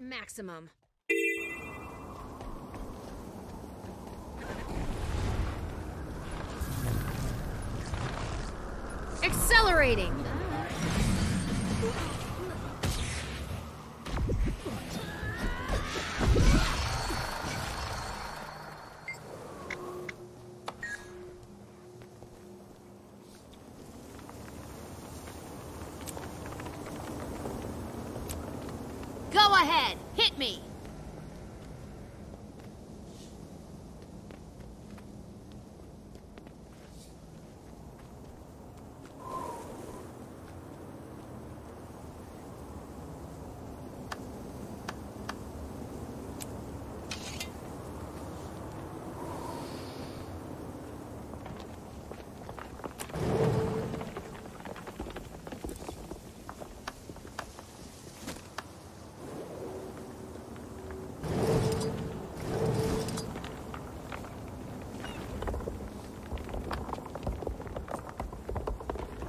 maximum. Accelerating! Go ahead, hit me!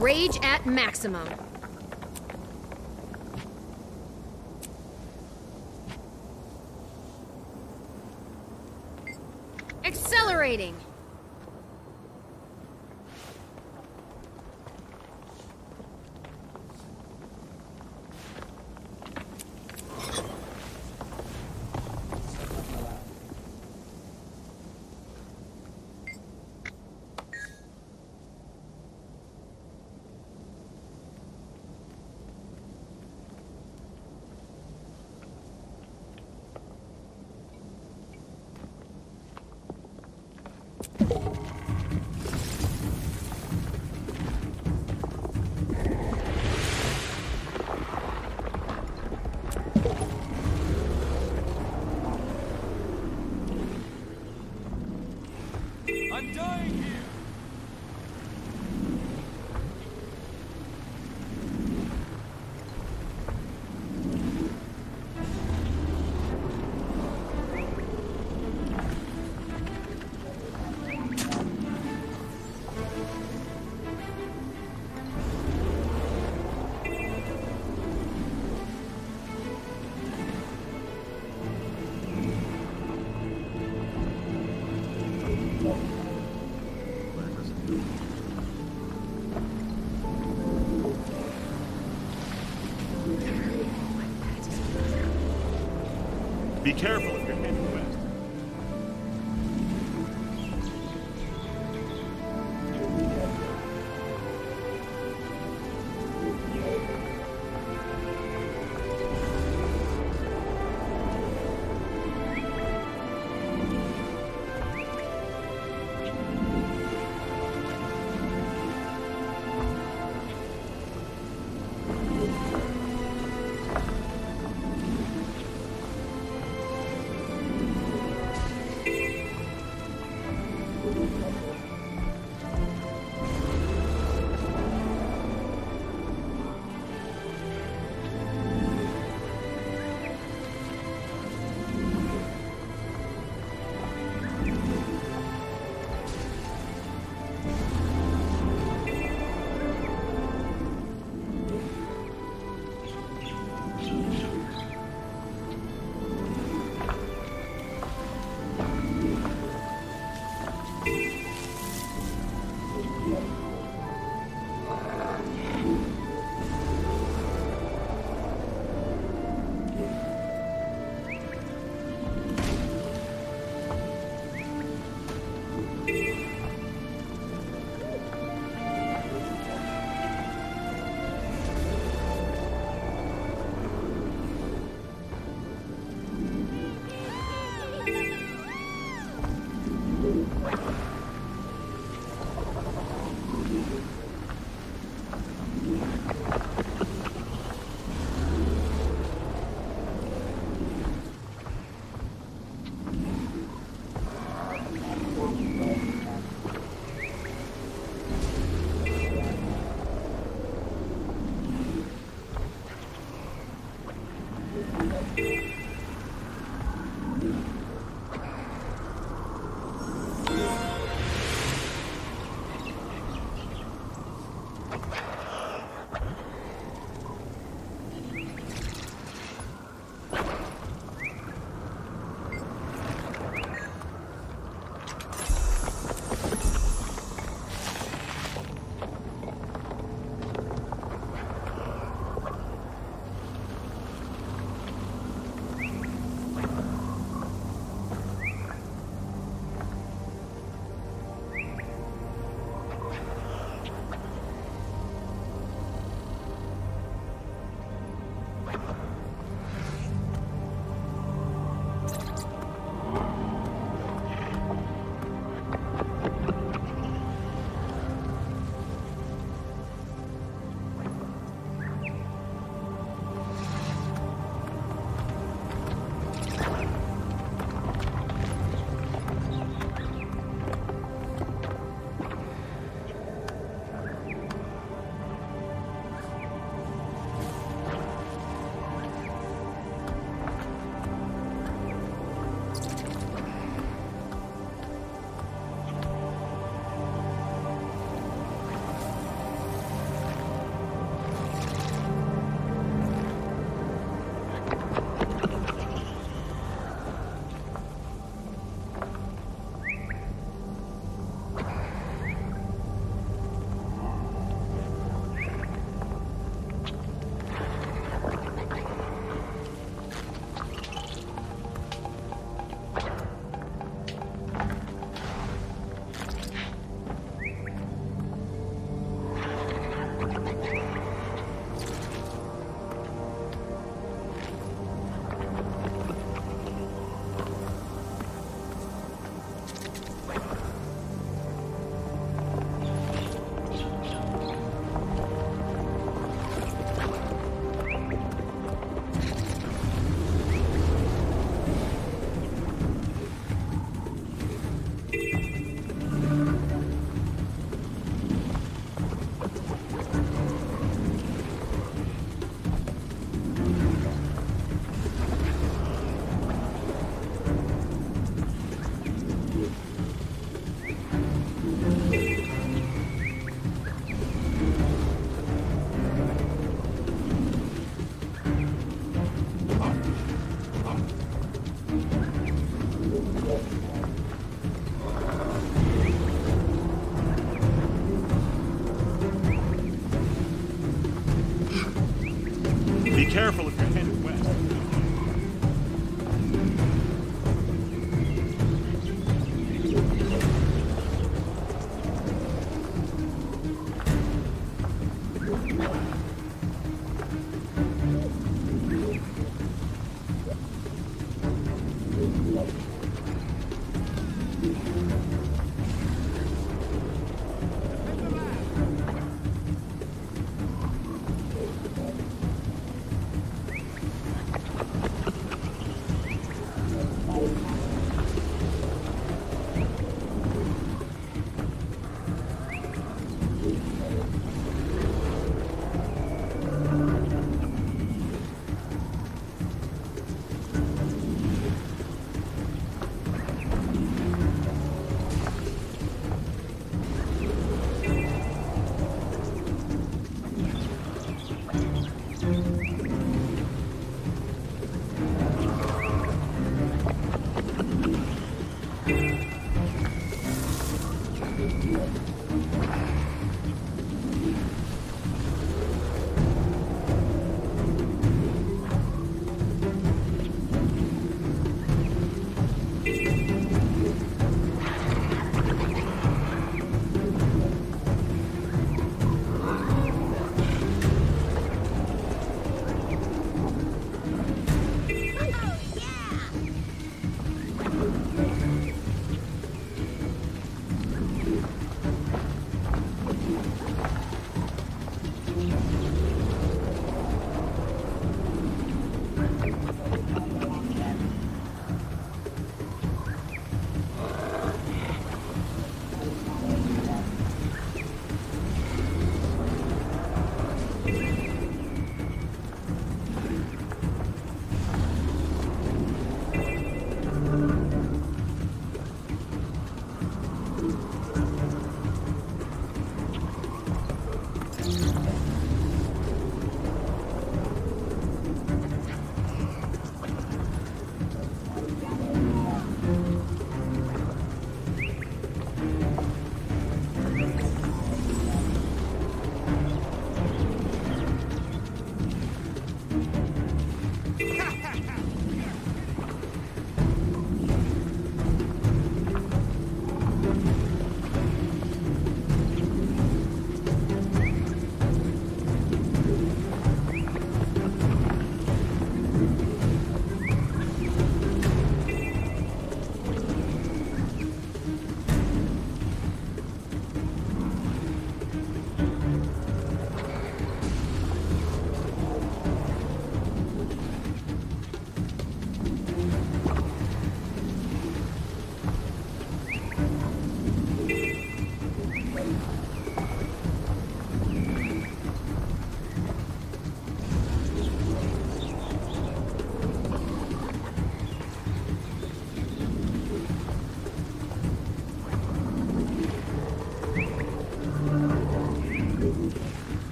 Rage at maximum. Be careful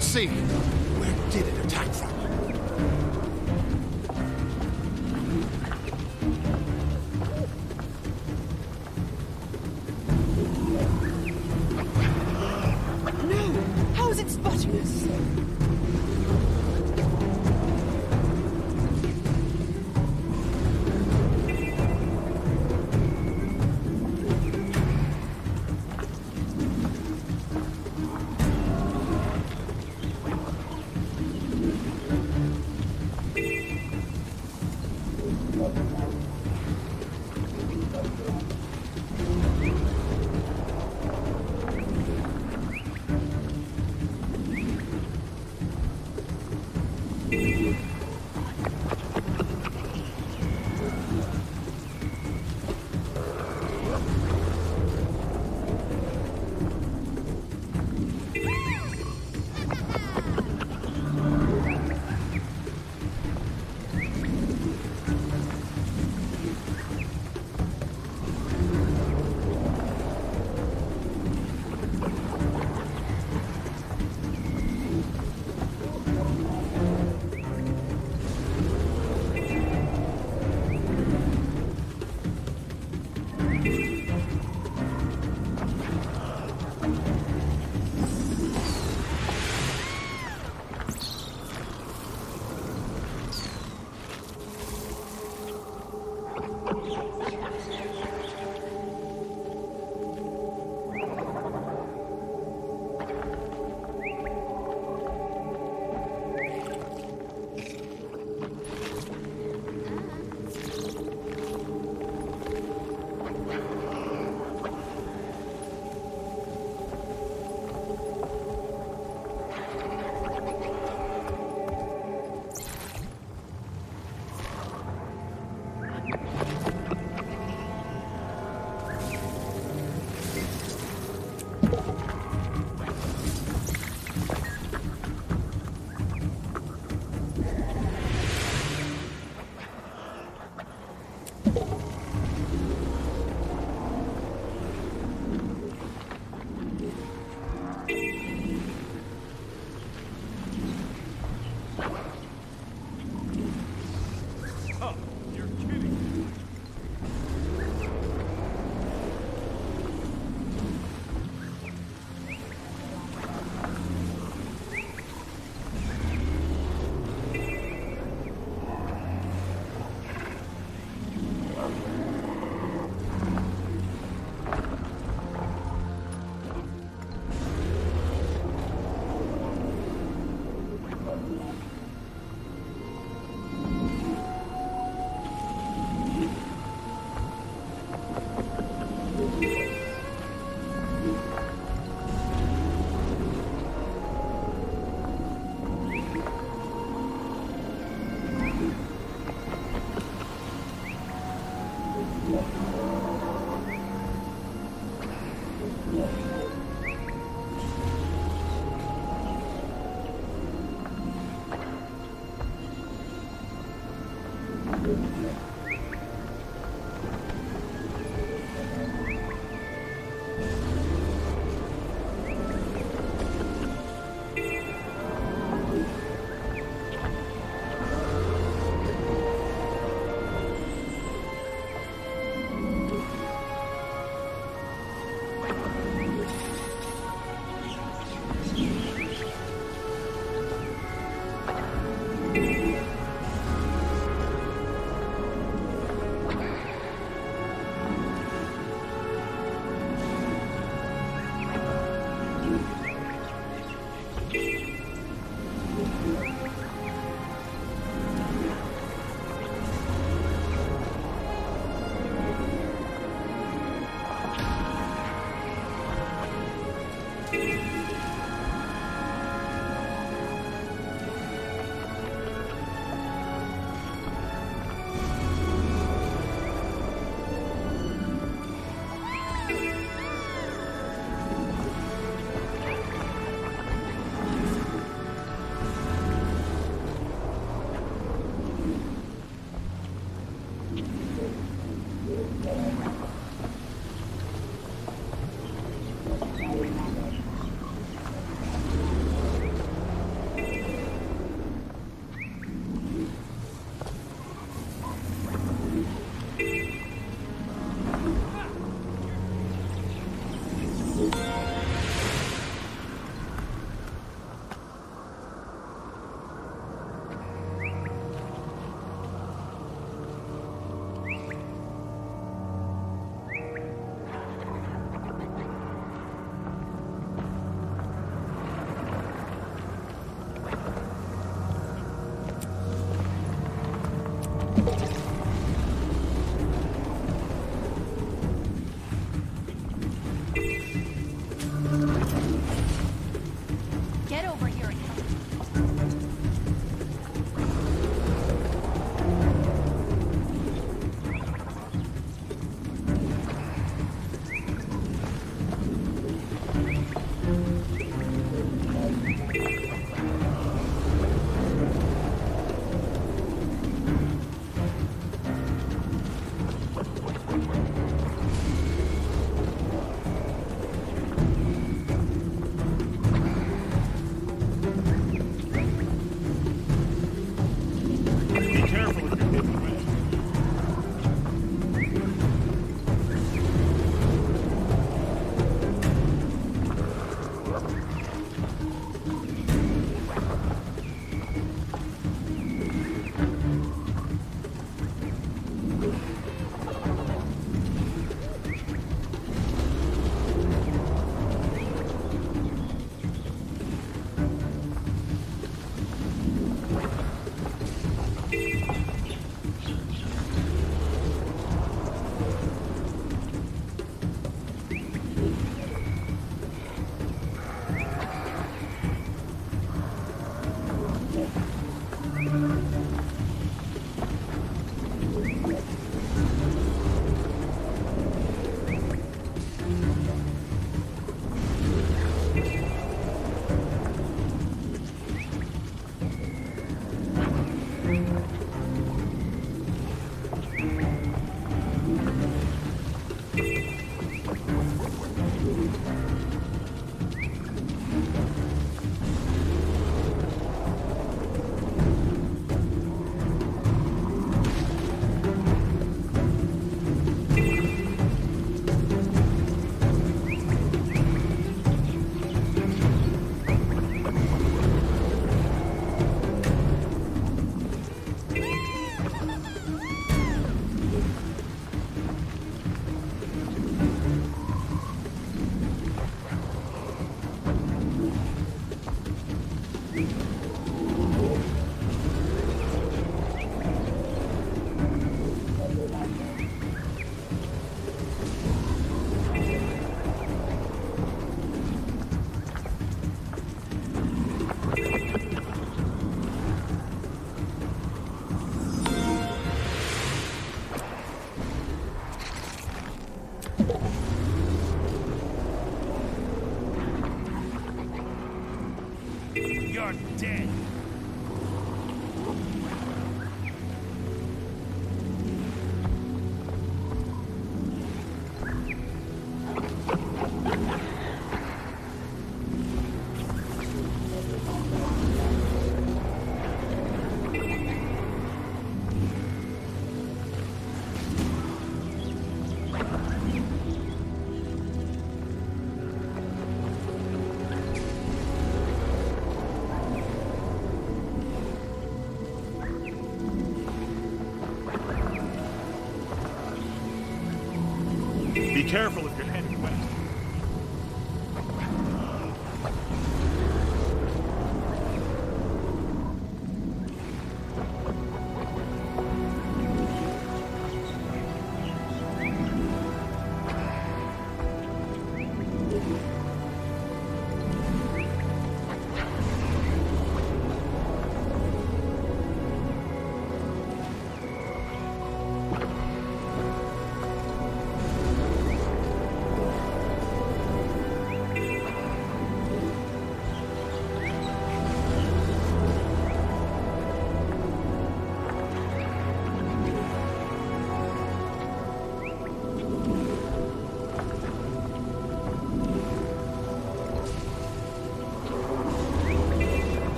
see.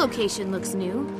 Location looks new.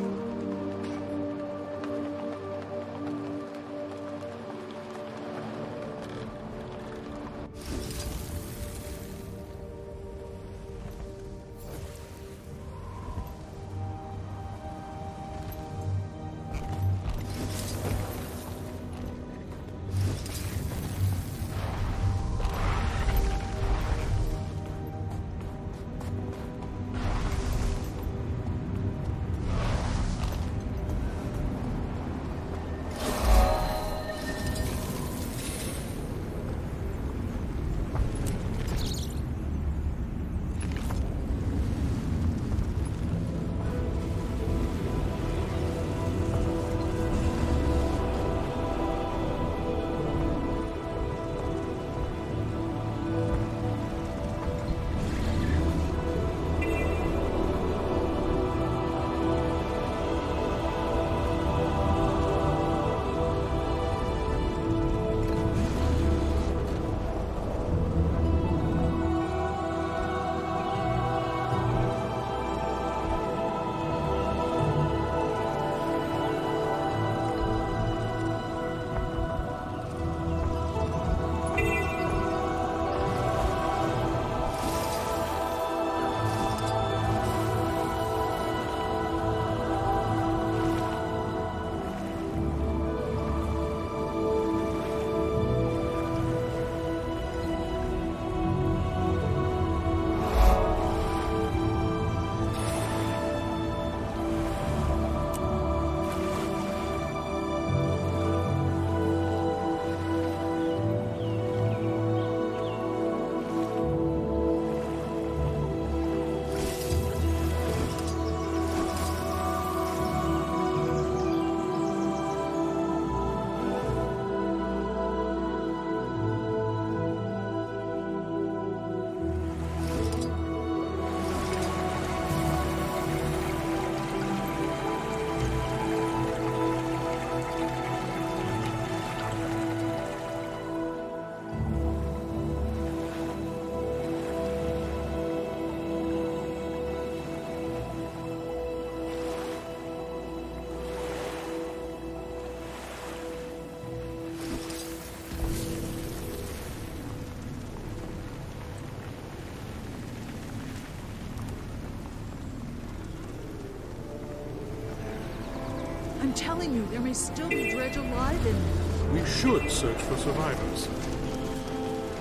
Telling you, there may still be dredge alive in We should search for survivors.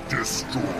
Destroy.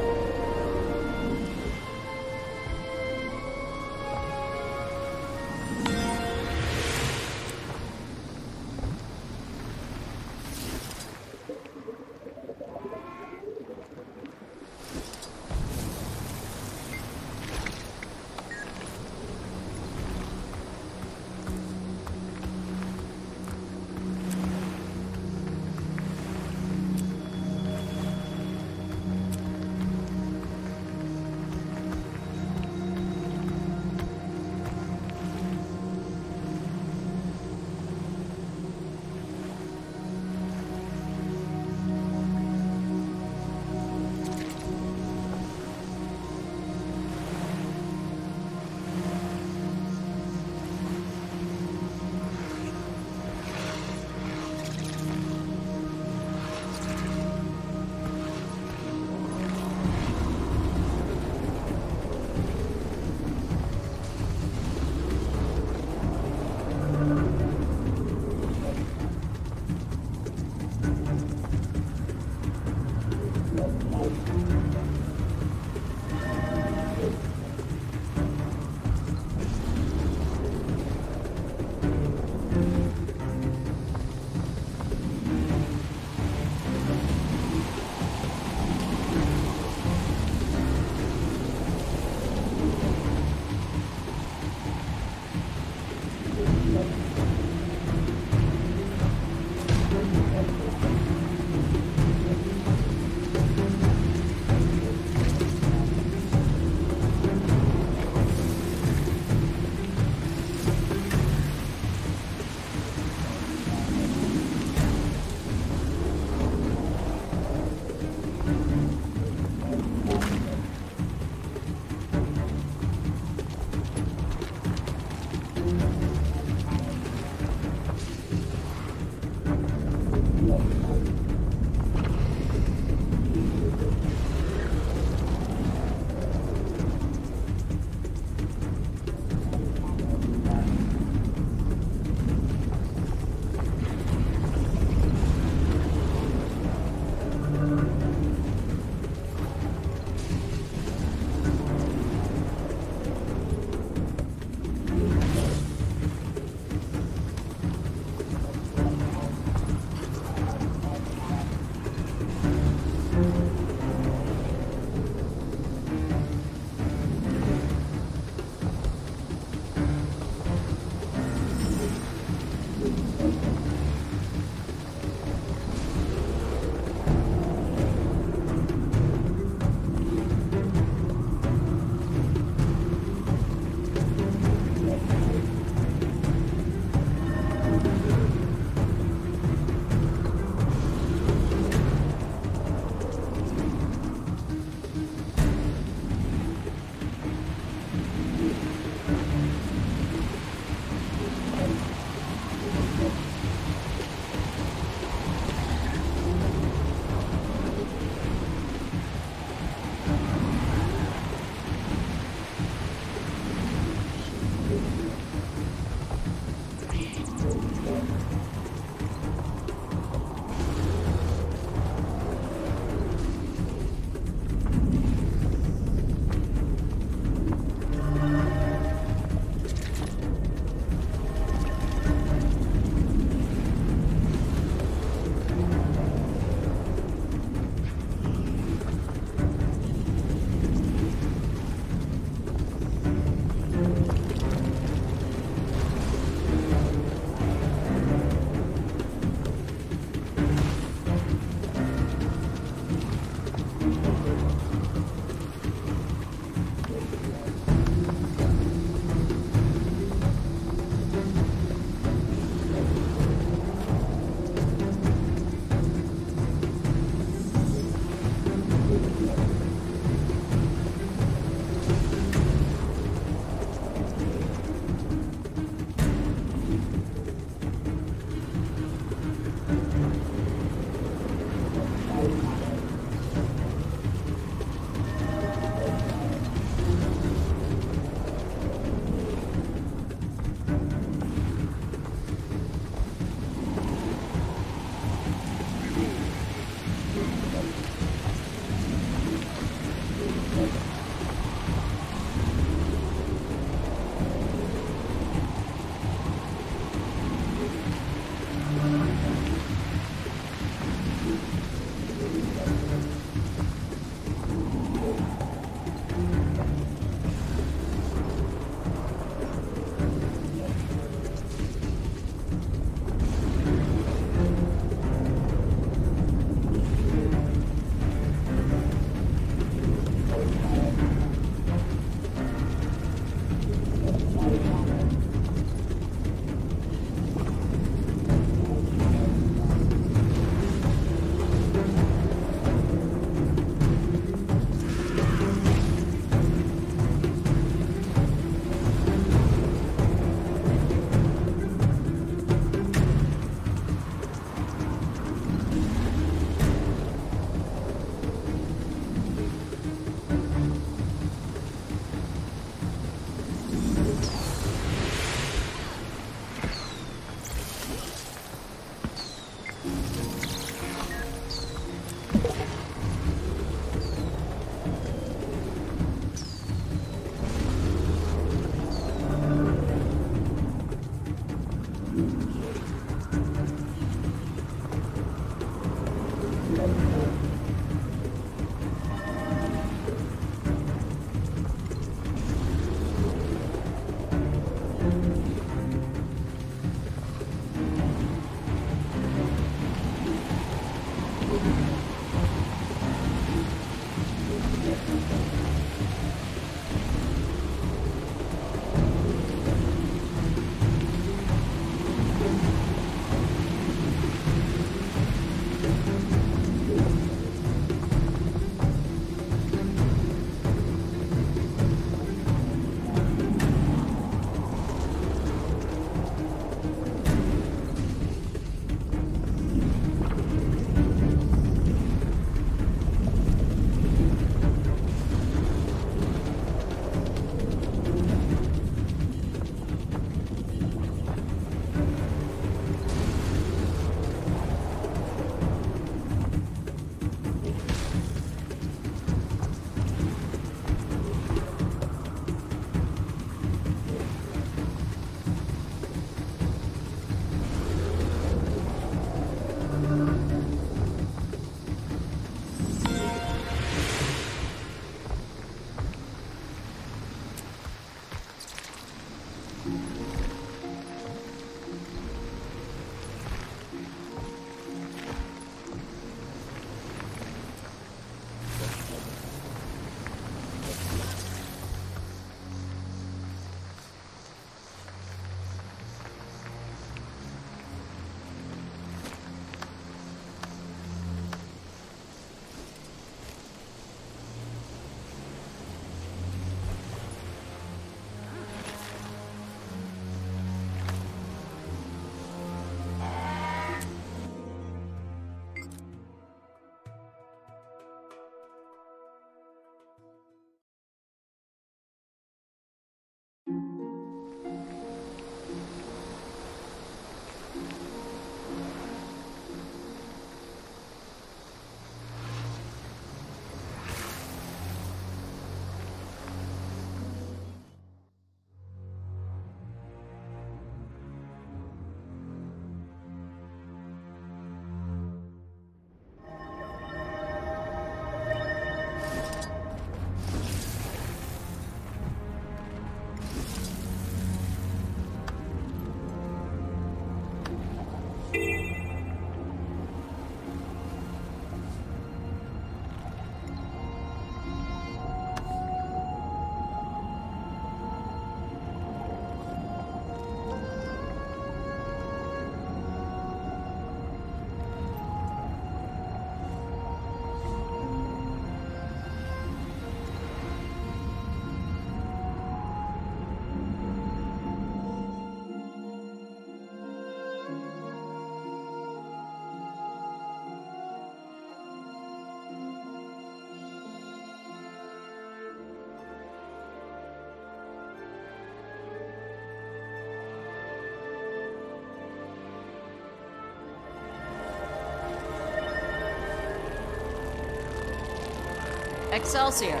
Excelsior.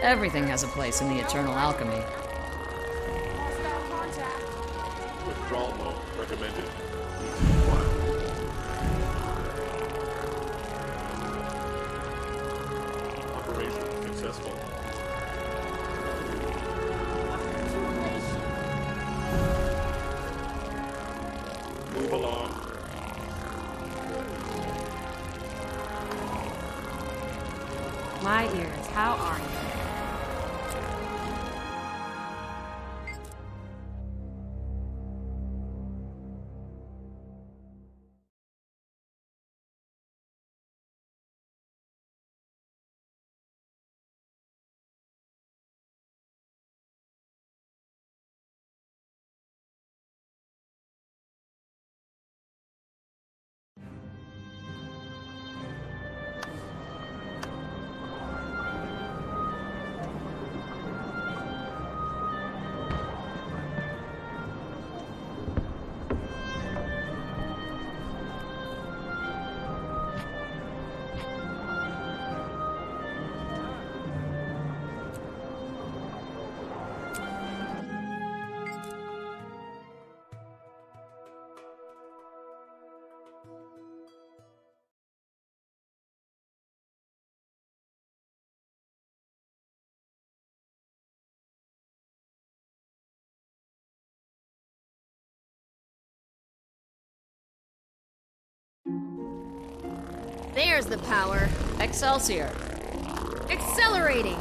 Everything has a place in the eternal alchemy. Withdrawal mode recommended. Operation successful. My ears, how are you? There's the power. Excelsior! Accelerating.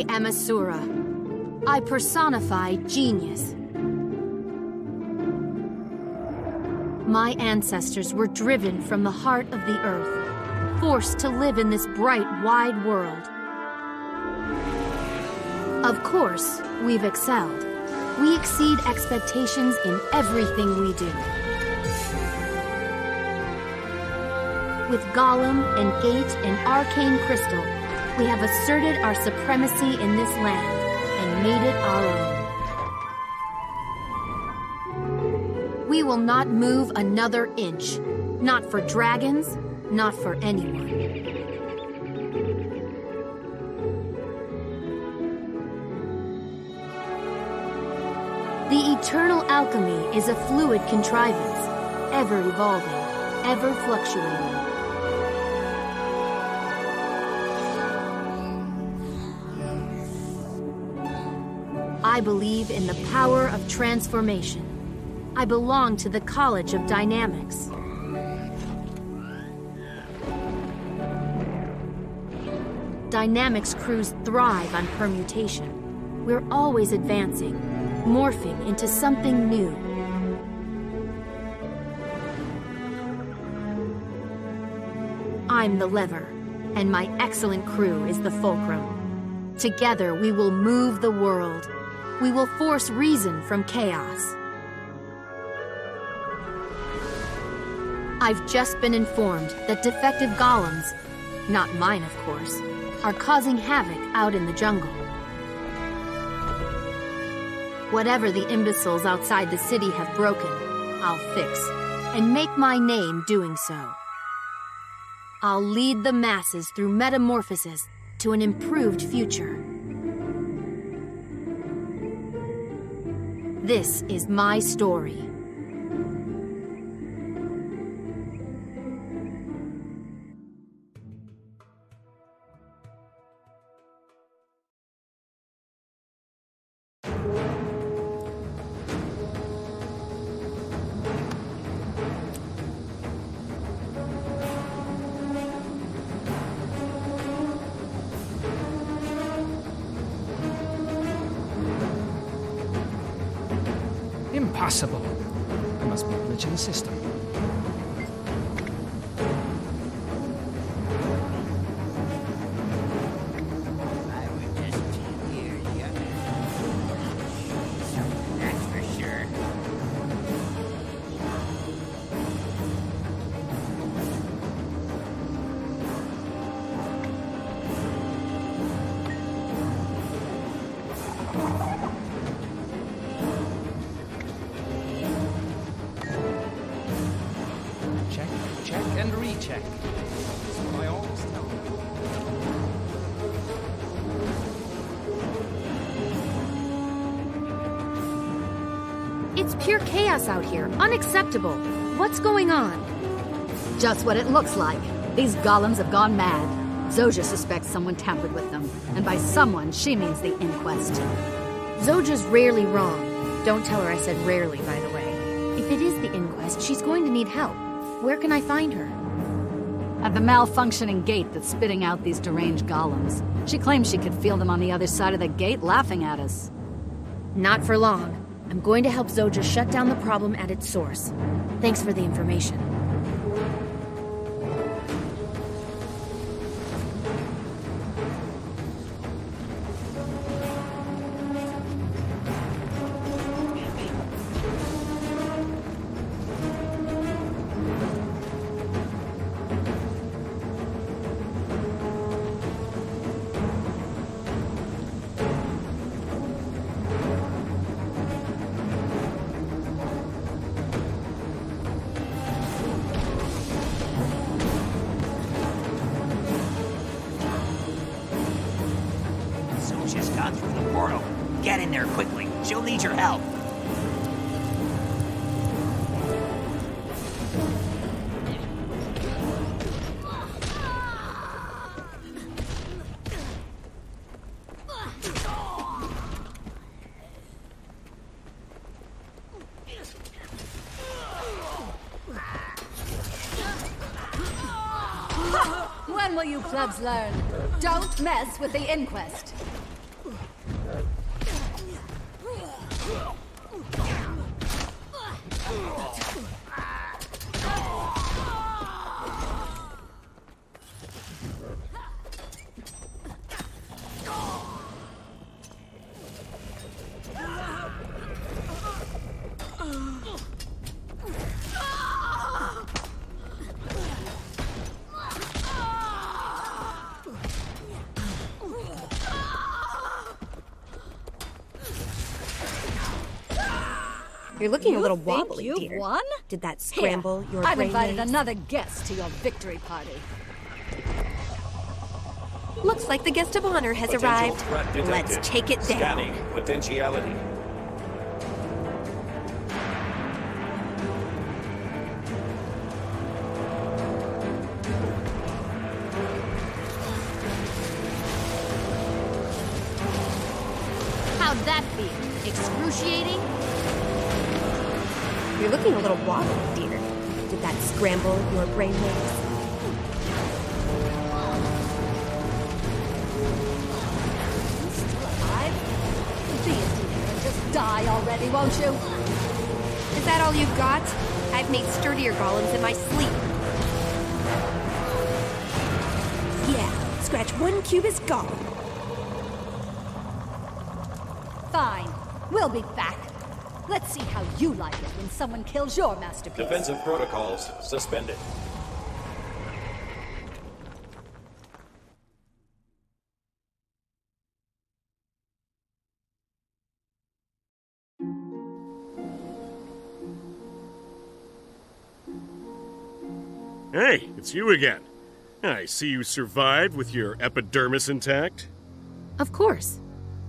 I am Asura. I personify genius. My ancestors were driven from the heart of the earth, forced to live in this bright, wide world. Of course, we've excelled. We exceed expectations in everything we do. With Golem and Gate and Arcane Crystal, we have asserted our supremacy in this land and made it our own. We will not move another inch. Not for dragons, not for anyone. The eternal alchemy is a fluid contrivance, ever evolving, ever fluctuating. I believe in the power of transformation. I belong to the College of Dynamics. Dynamics crews thrive on permutation. We're always advancing, morphing into something new. I'm the lever, and my excellent crew is the fulcrum. Together we will move the world. We will force reason from chaos. I've just been informed that defective golems, not mine of course, are causing havoc out in the jungle. Whatever the imbeciles outside the city have broken, I'll fix, and make my name doing so. I'll lead the masses through metamorphosis to an improved future. This is my story. Unacceptable. What's going on? Just what it looks like. These golems have gone mad. Zoja suspects someone tampered with them, and by someone, she means the inquest. Zoja's rarely wrong. Don't tell her I said rarely, by the way. If it is the inquest, she's going to need help. Where can I find her? At the malfunctioning gate that's spitting out these deranged golems. She claims she could feel them on the other side of the gate laughing at us. Not for long. I'm going to help Zoja shut down the problem at its source. Thanks for the information. Mess with the inquest. You're looking You a little think wobbly, you've dear. won? Did that scramble Here, your I've brain invited waves? another guest to your victory party. Looks like the guest of honor has Potential arrived. Let's take it down. Scanning potentiality. Cube is gone. Fine. We'll be back. Let's see how you like it when someone kills your masterpiece. Defensive protocols suspended. Hey, it's you again. I see you survived with your epidermis intact. Of course.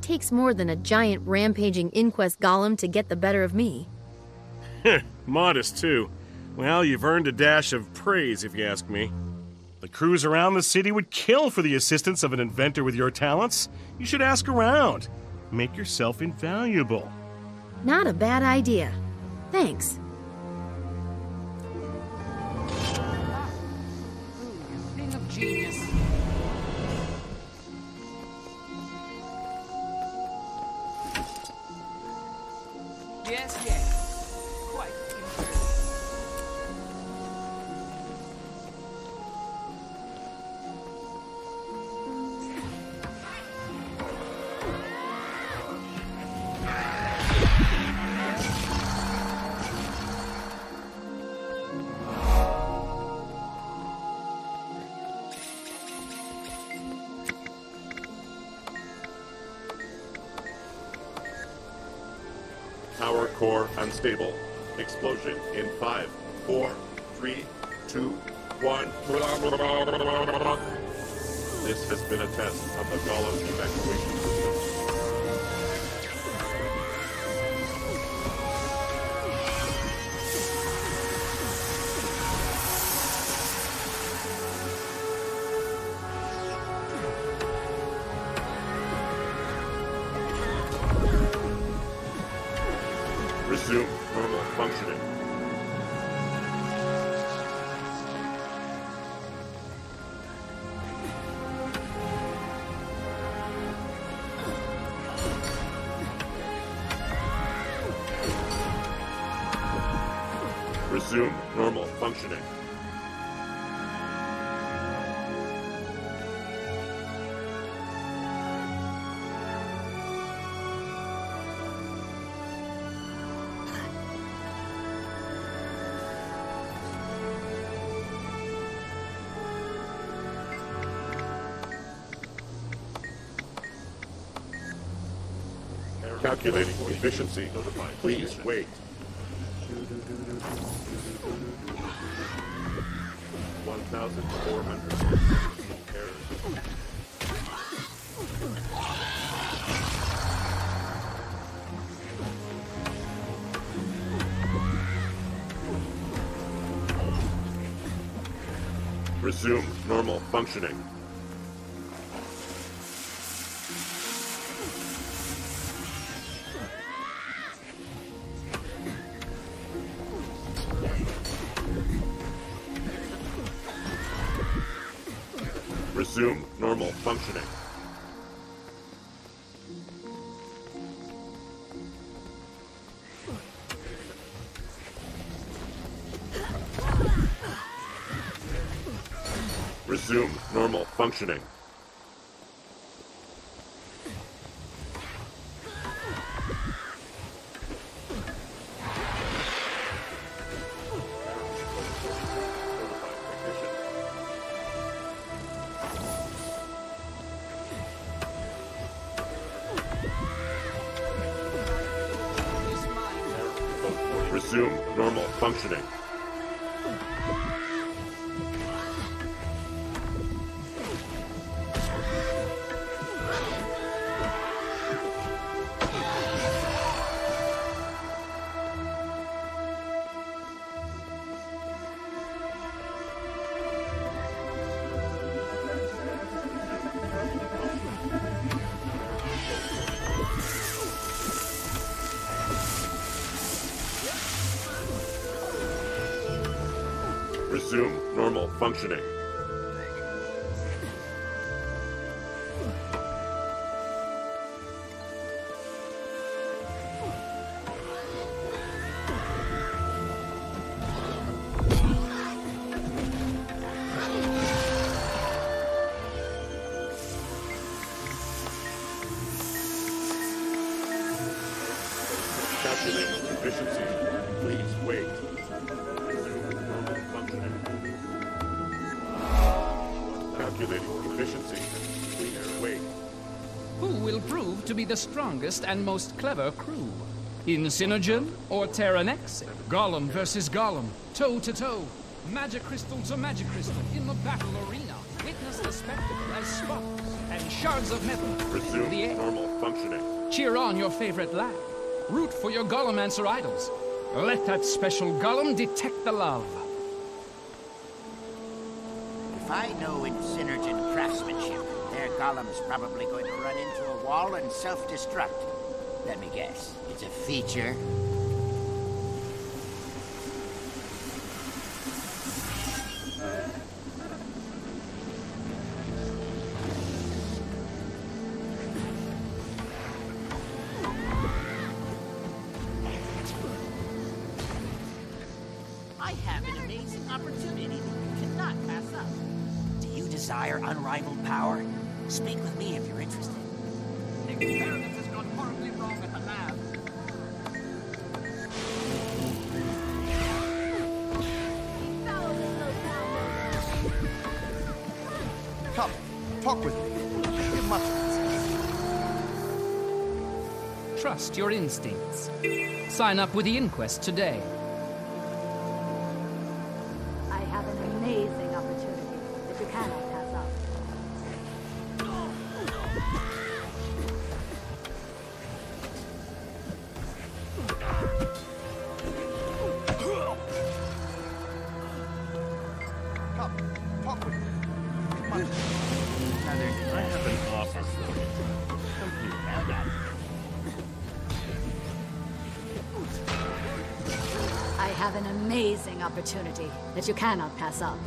Takes more than a giant rampaging inquest golem to get the better of me. Modest, too. Well, you've earned a dash of praise, if you ask me. The crews around the city would kill for the assistance of an inventor with your talents. You should ask around. Make yourself invaluable. Not a bad idea. Thanks. Genius. Yes, yes. Calculating efficiency. Please wait. One thousand four hundred. Resume normal functioning. Functioning. Functioning. Strongest and most clever crew? In Synergen or Terranex? Golem versus Golem, toe to toe. Magic crystal to magic crystal in the battle arena. Witness the spectacle as sparks and shards of metal fill the Resume air. normal functioning. Cheer on your favorite lad. Root for your Golemancer idols. Let that special Golem detect the love. If I know in Synergen craftsmanship, their golem's probably going to run into a wall and self-destruct. Let me guess. It's a feature. Talk with me. Trust your instincts. Sign up with the inquest today. that you cannot pass up.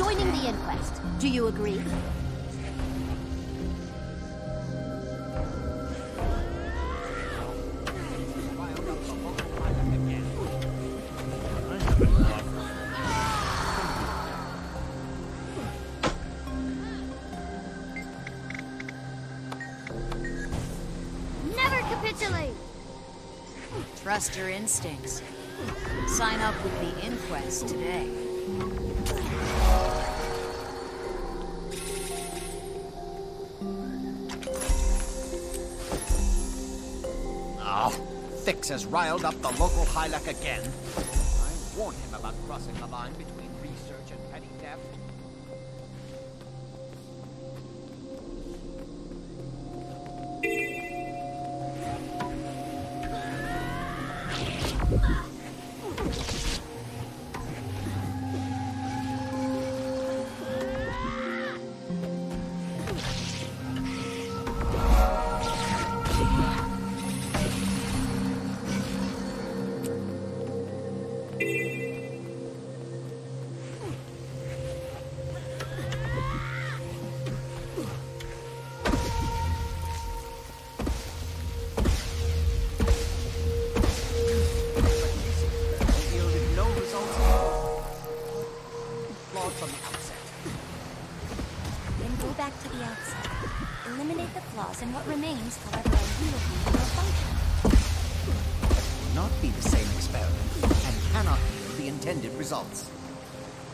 joining the inquest. Do you agree? Never capitulate! Trust your instincts. Sign up with the inquest today. Rex has riled up the local Hylek again. I him about crossing the line between...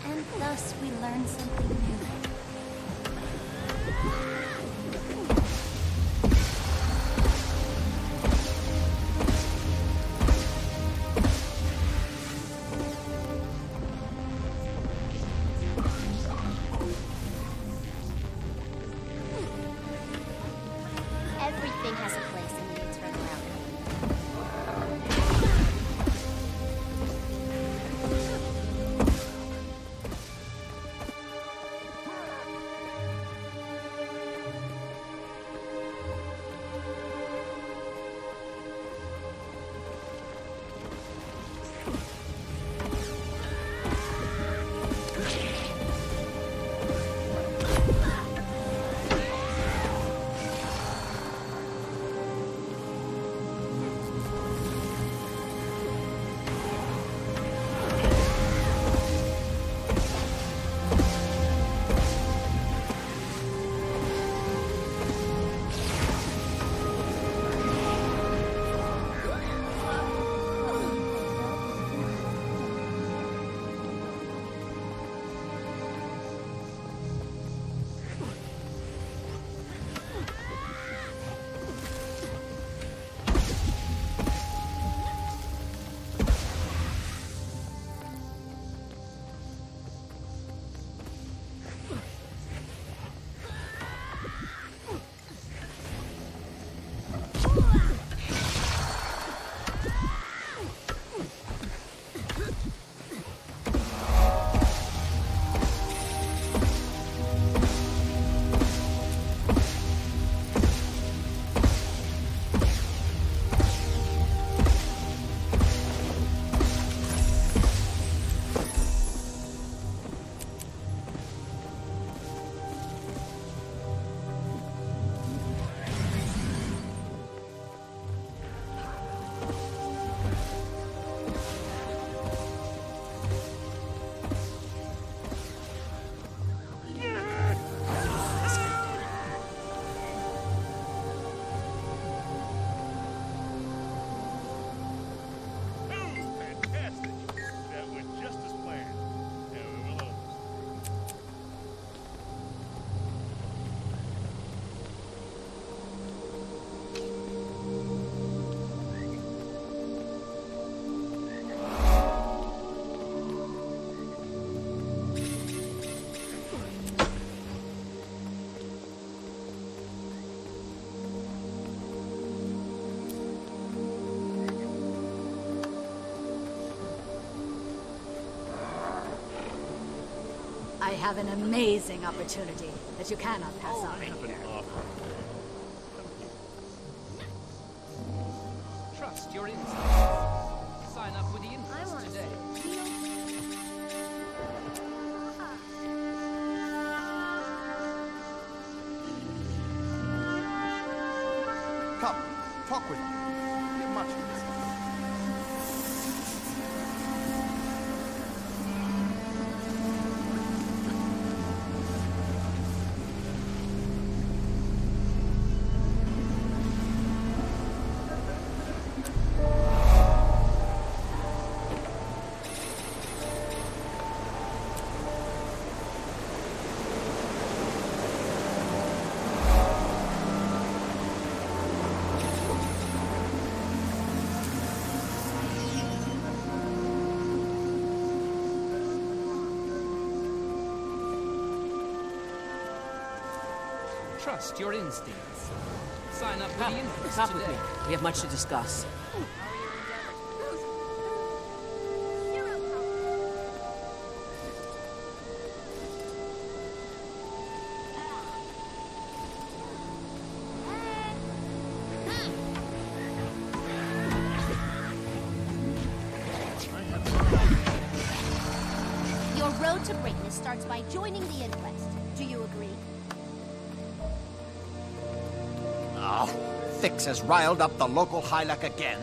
And thus we learn something new. I have an amazing opportunity that you cannot pass on. Trust your instincts. Sign up with the inquest today. Come, talk with me. Trust your instincts. Sign up with the inquest come with today. me. We have much to discuss. Has riled up the local Hylek again.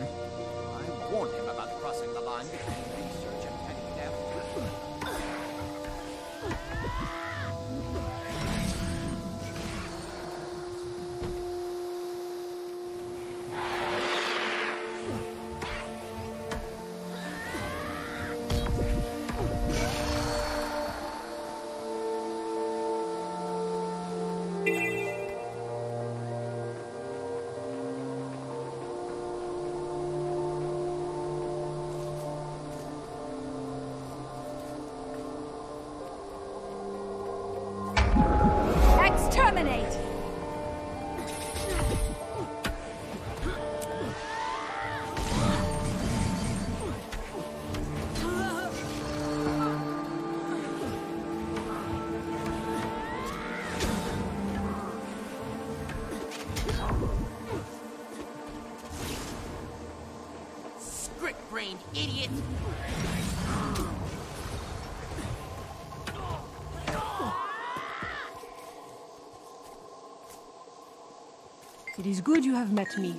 It is good you have met me.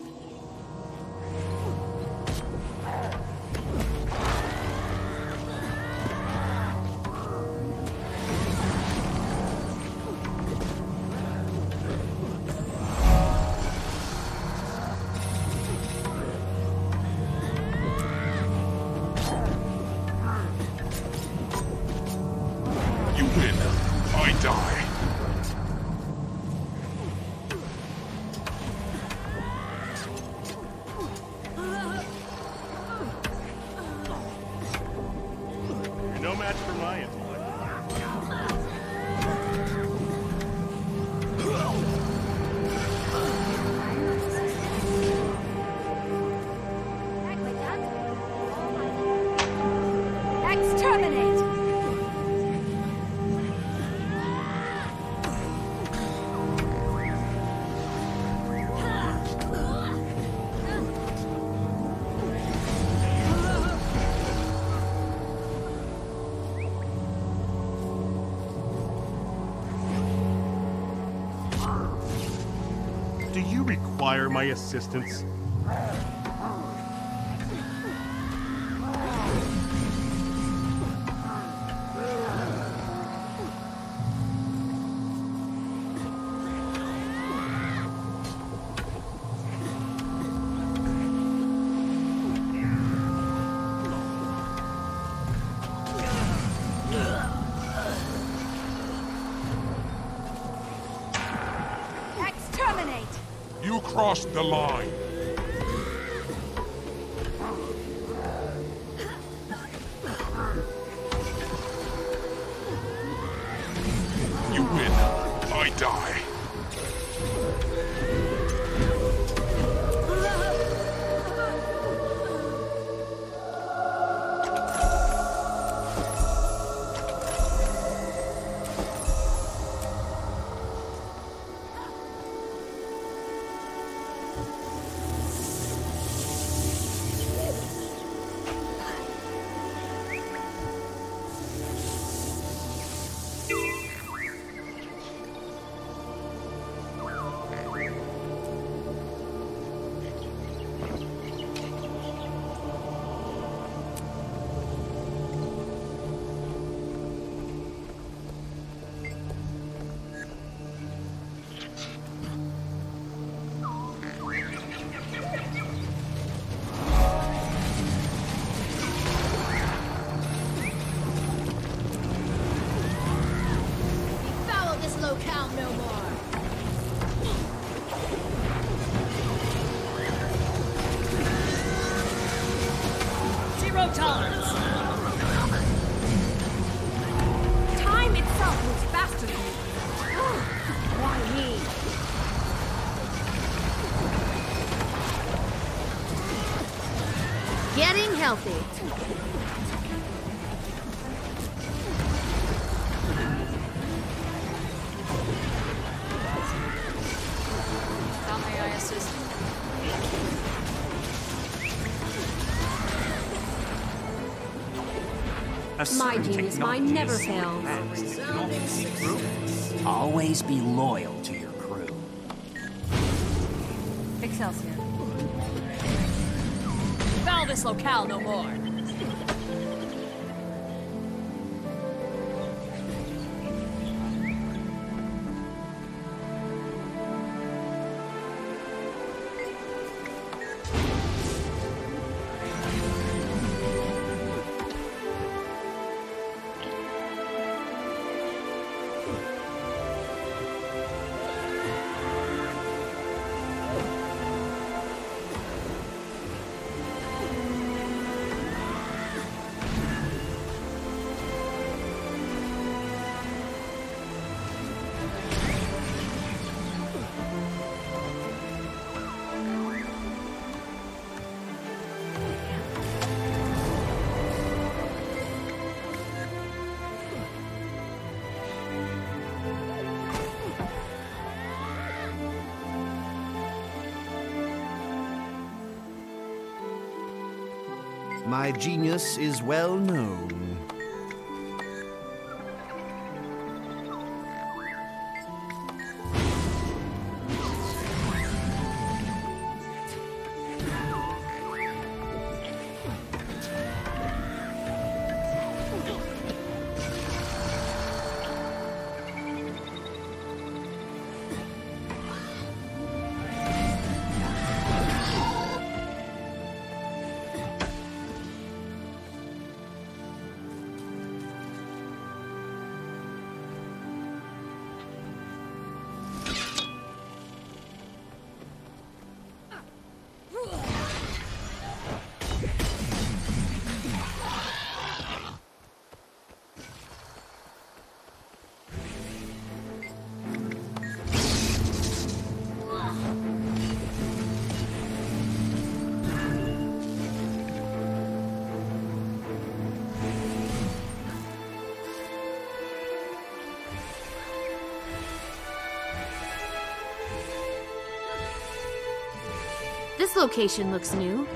My assistance? Crossed the line. My genius mind never fails. Always be loyal to your crew. Excelsior. Foul this locale no more. My genius is well known. This location looks new.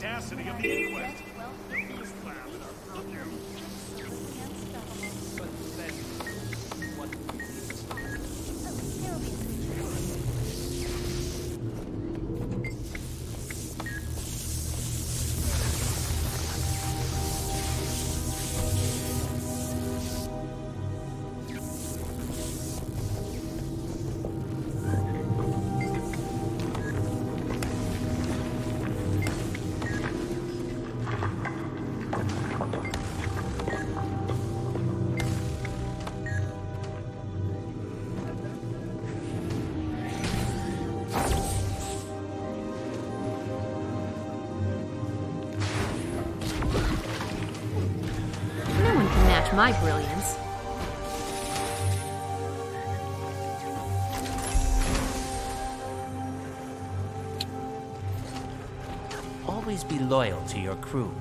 Believe my brilliance. Always be loyal to your crew.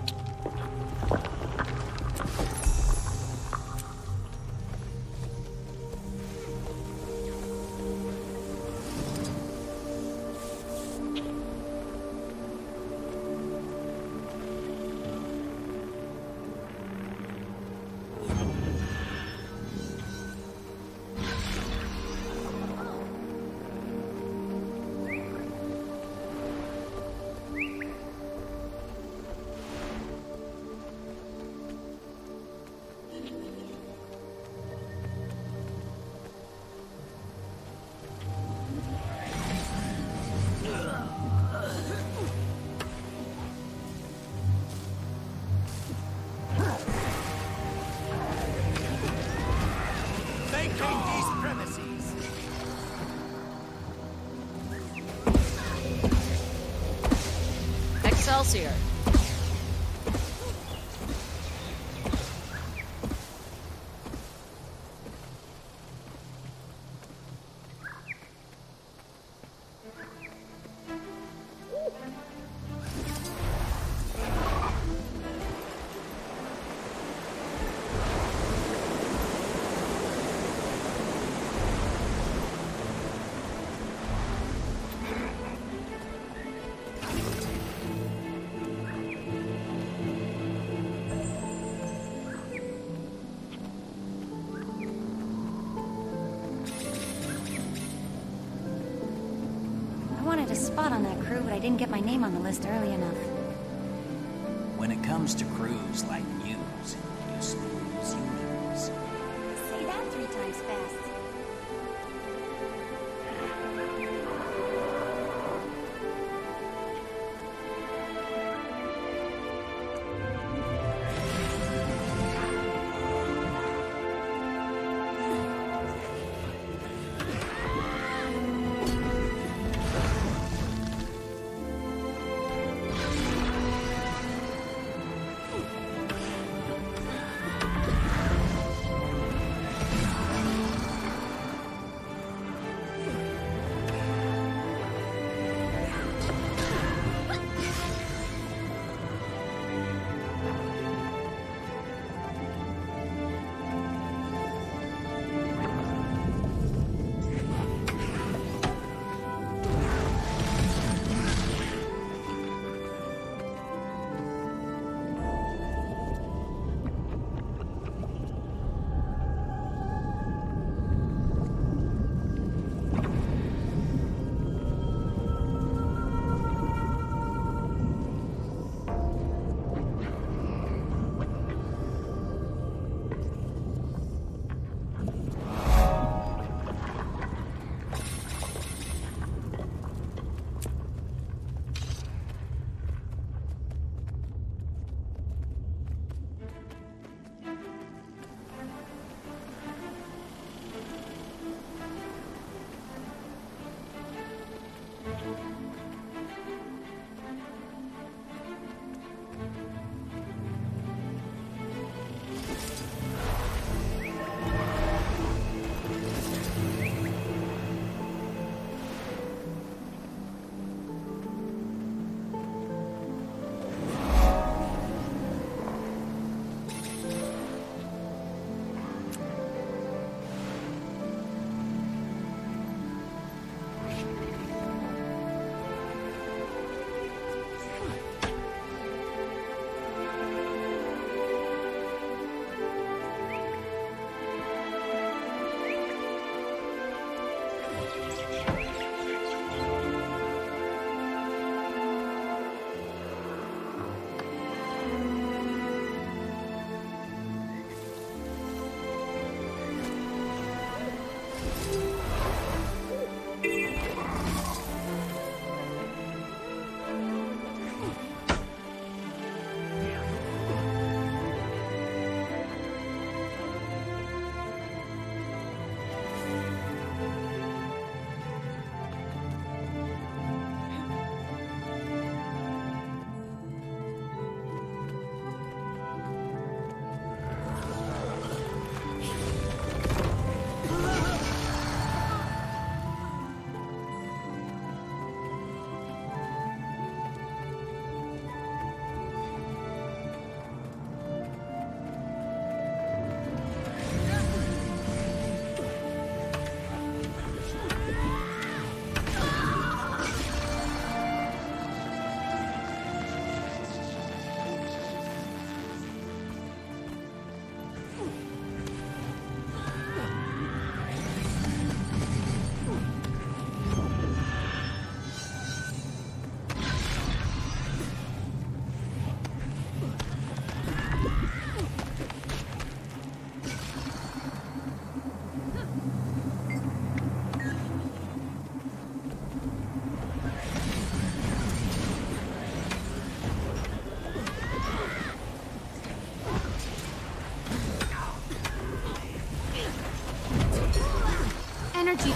Excelsior. But I didn't get my name on the list early enough. When it comes to crews like news, you snooze, you lose. Say that three times fast.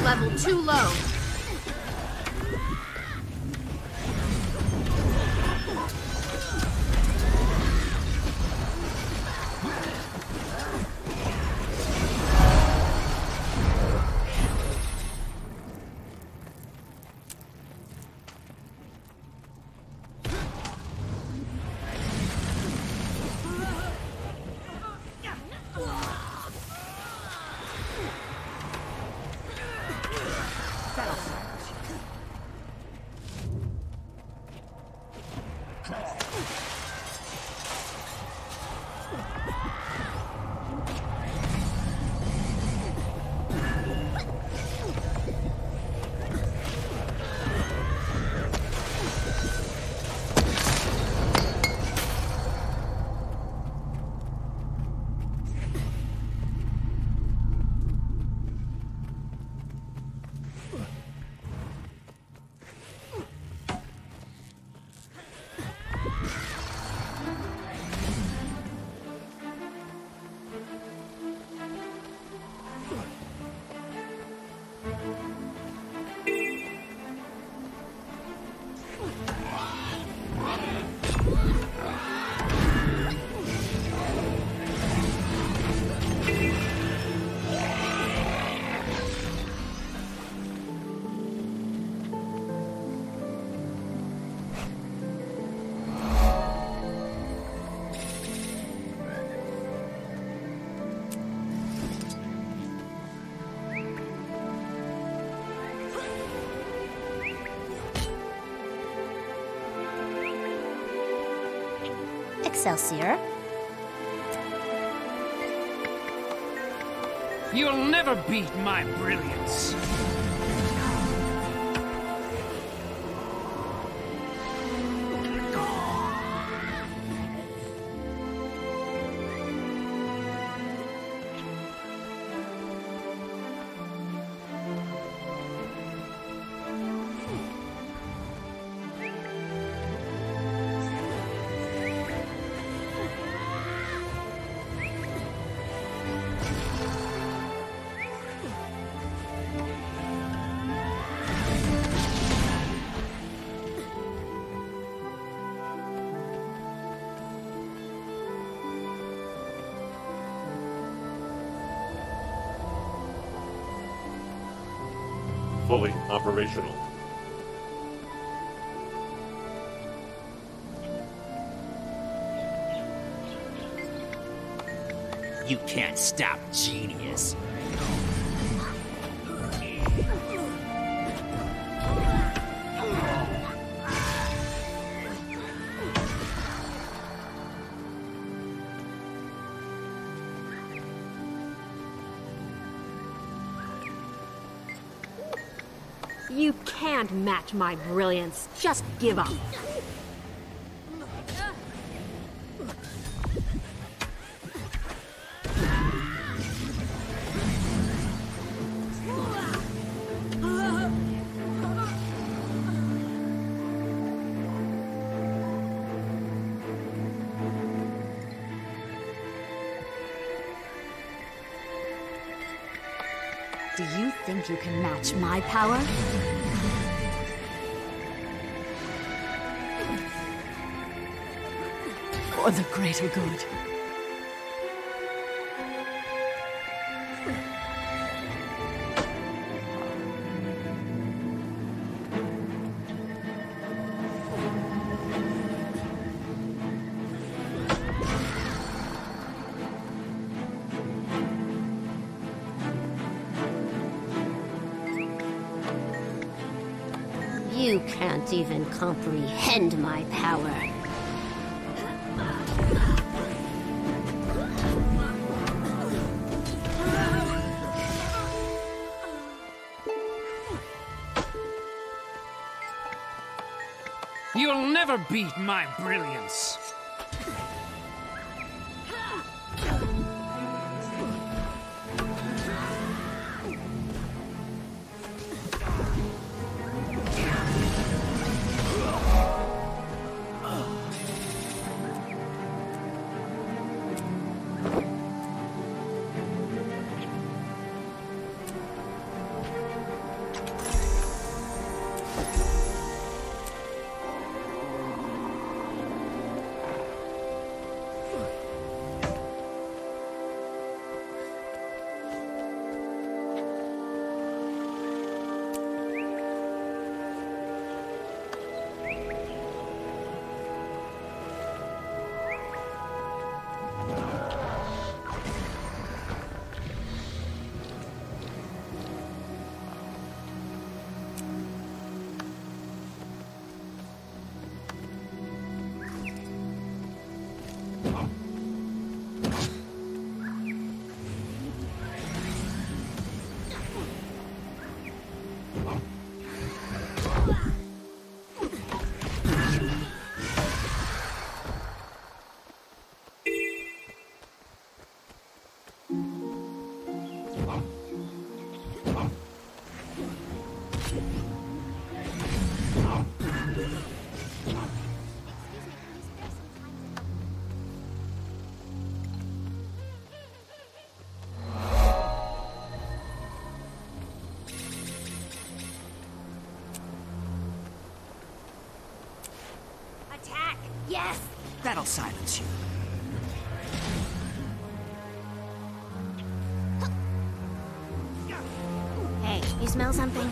Level too low. Excelsior. You'll never beat my brilliance. Operational. You can't stop genius. Match my brilliance. Just give up. Do you think you can match my power? For the greater good. You can't even comprehend my power. Beat my brilliance. That'll silence you. Hey, you smell something?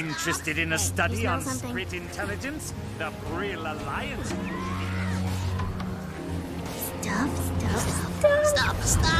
Interested in a study on something? sprit intelligence? The Brill Alliance? Stop, stop, stuff. Stop, stop! You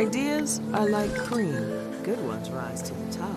Ideas are like cream. Good ones rise to the top.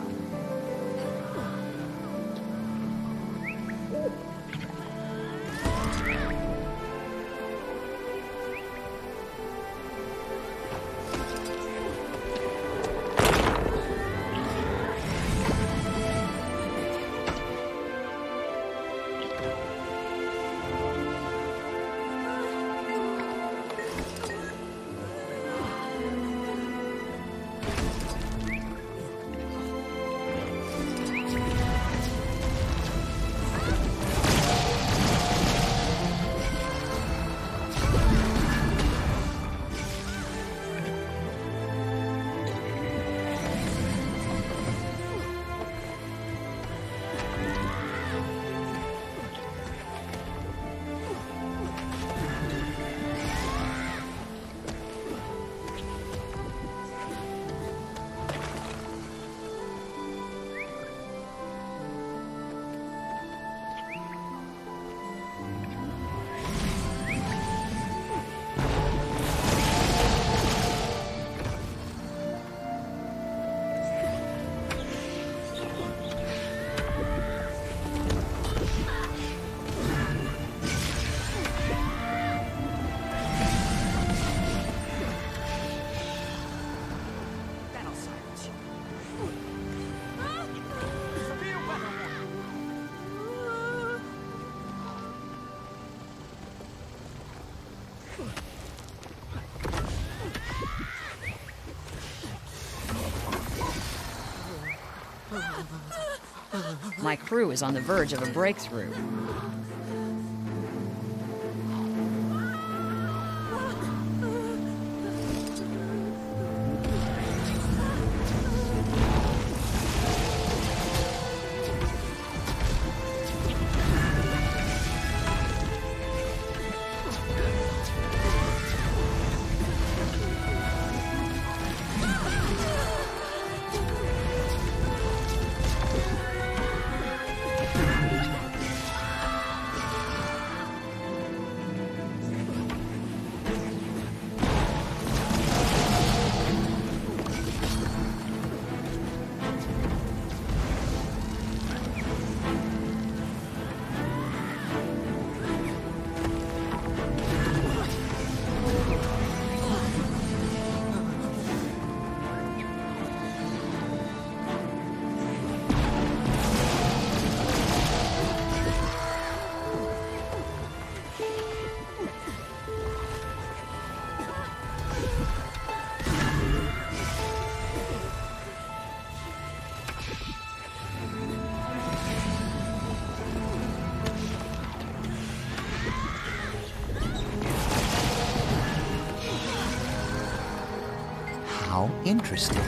My crew is on the verge of a breakthrough. Interesting.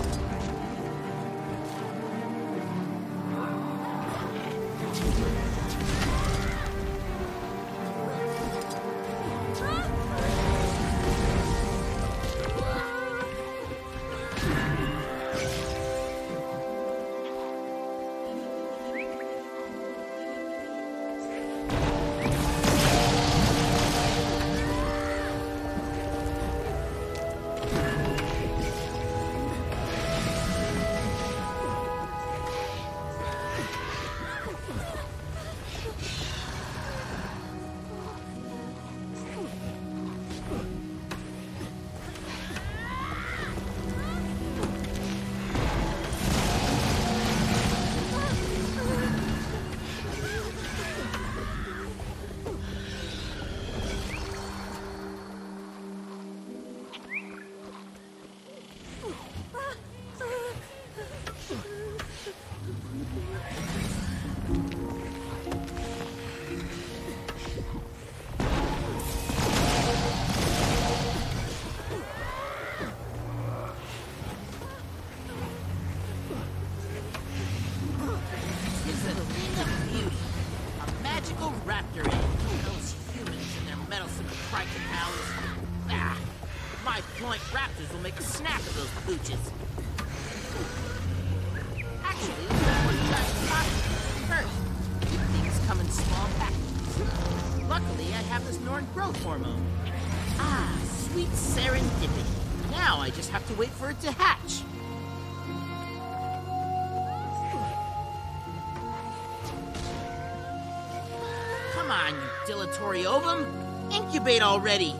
Toriovum? Incubate already!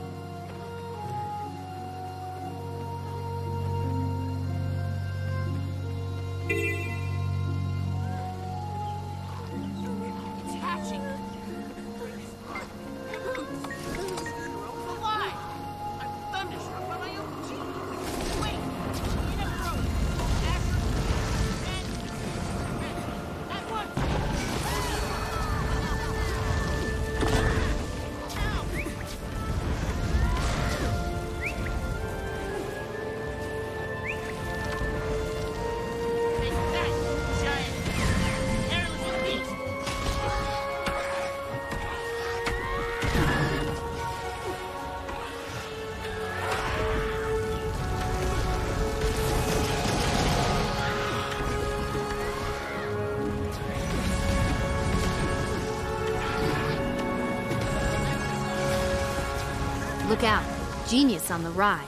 Look out. Genius on the rise.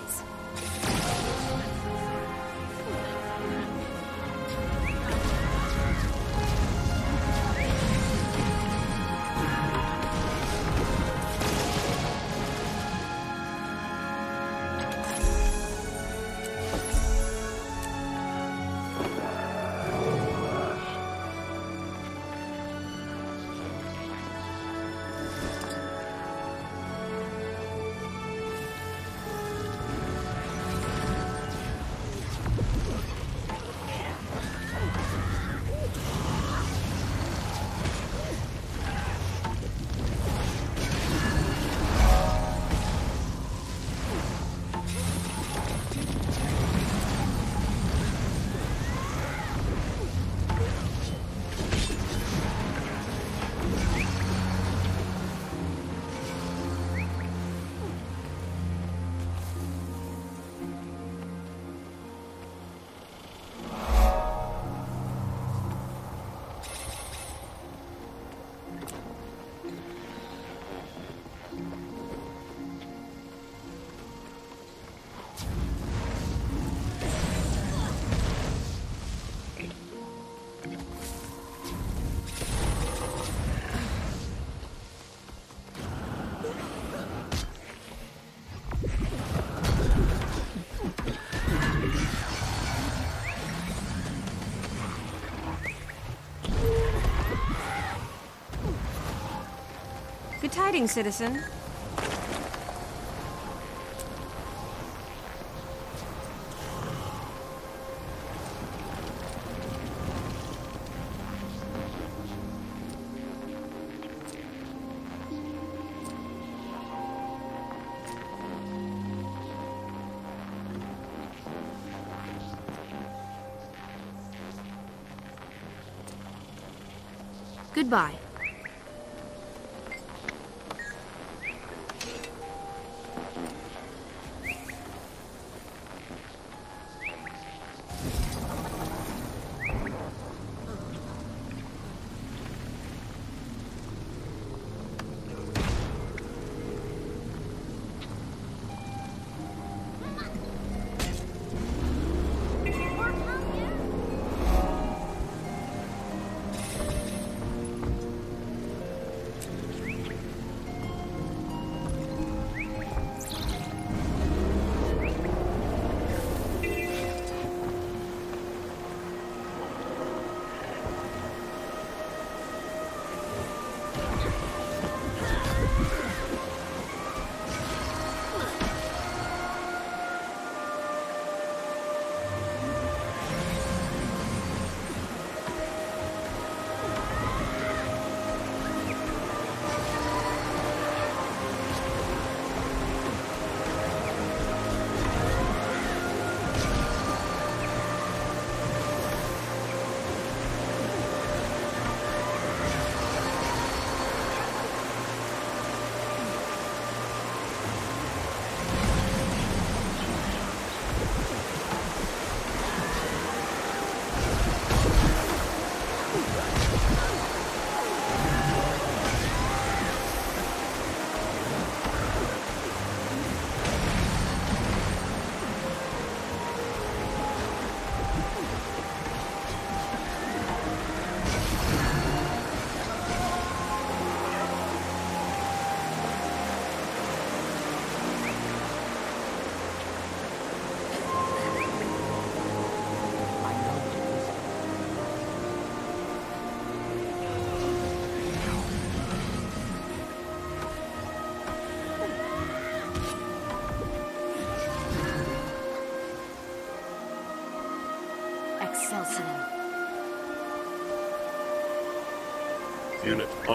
tidings, citizen.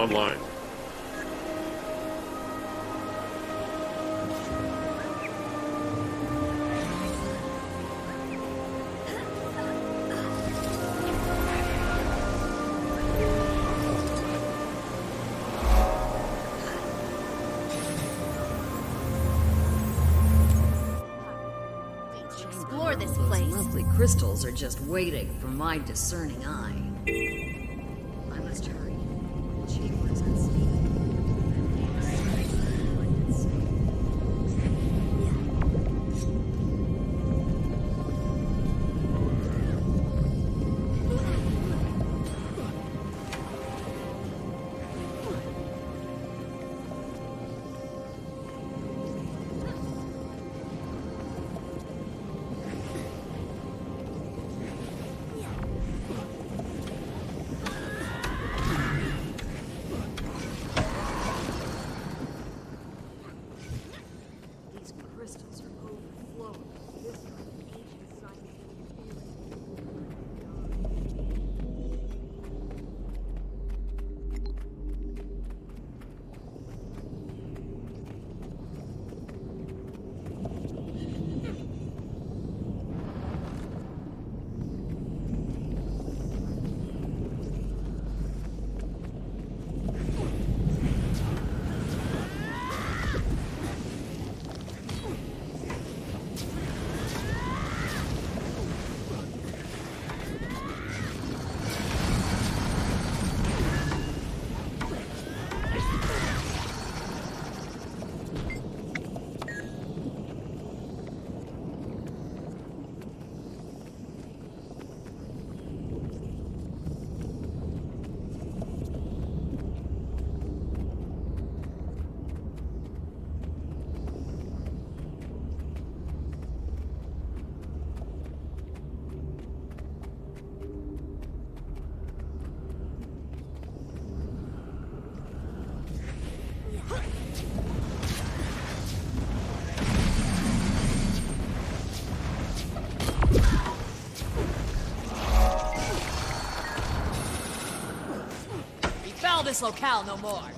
Online. Explore this Those place. lovely crystals are just waiting for my discerning eye. I must hurry. Chief was at this locale no more.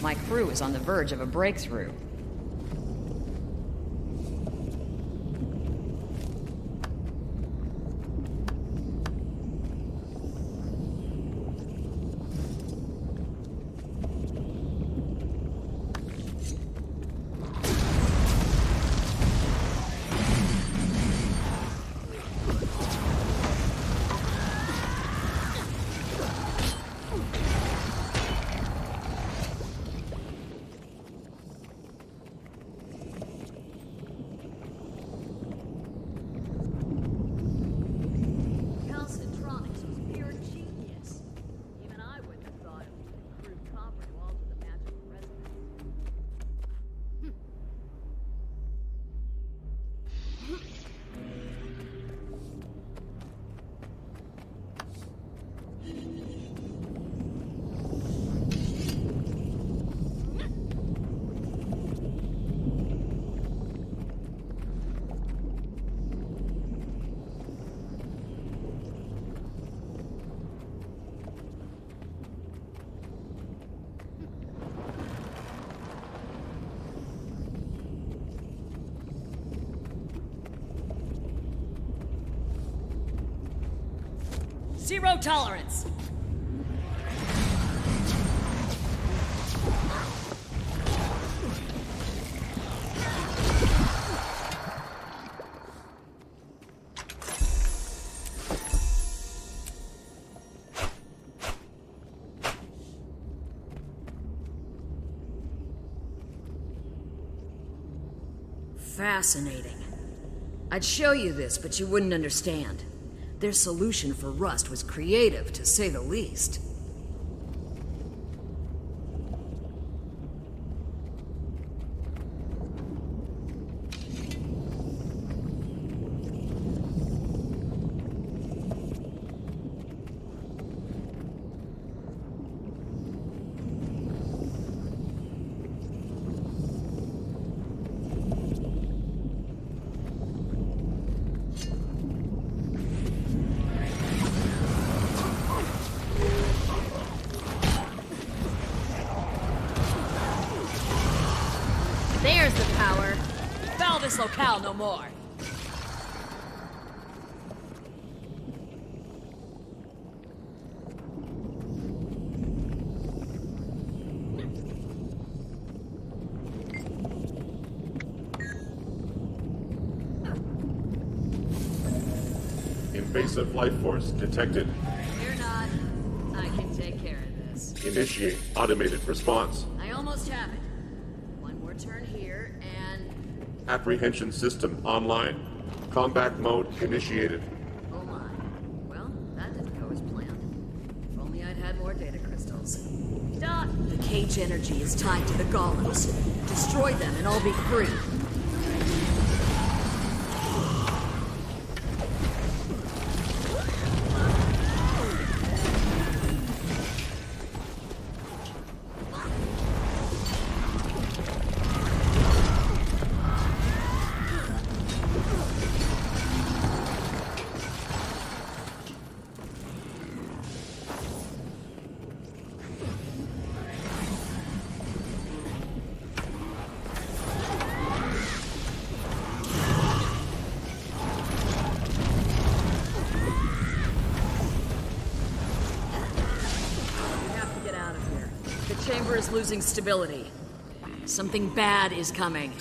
My crew is on the verge of a breakthrough. Tolerance. Fascinating. I'd show you this, but you wouldn't understand. Their solution for rust was creative, to say the least. There's the power. Foul this locale no more. Force detected. Fear not. I can take care of this. Initiate automated response. I almost have it. One more turn here, and Apprehension system online. Combat mode initiated. oh my. Well, that didn't go as planned. If only I'd had more data crystals. Dot. The cage energy is tied to the golems. Destroy them, and I'll be free. Losing stability. Something bad is coming.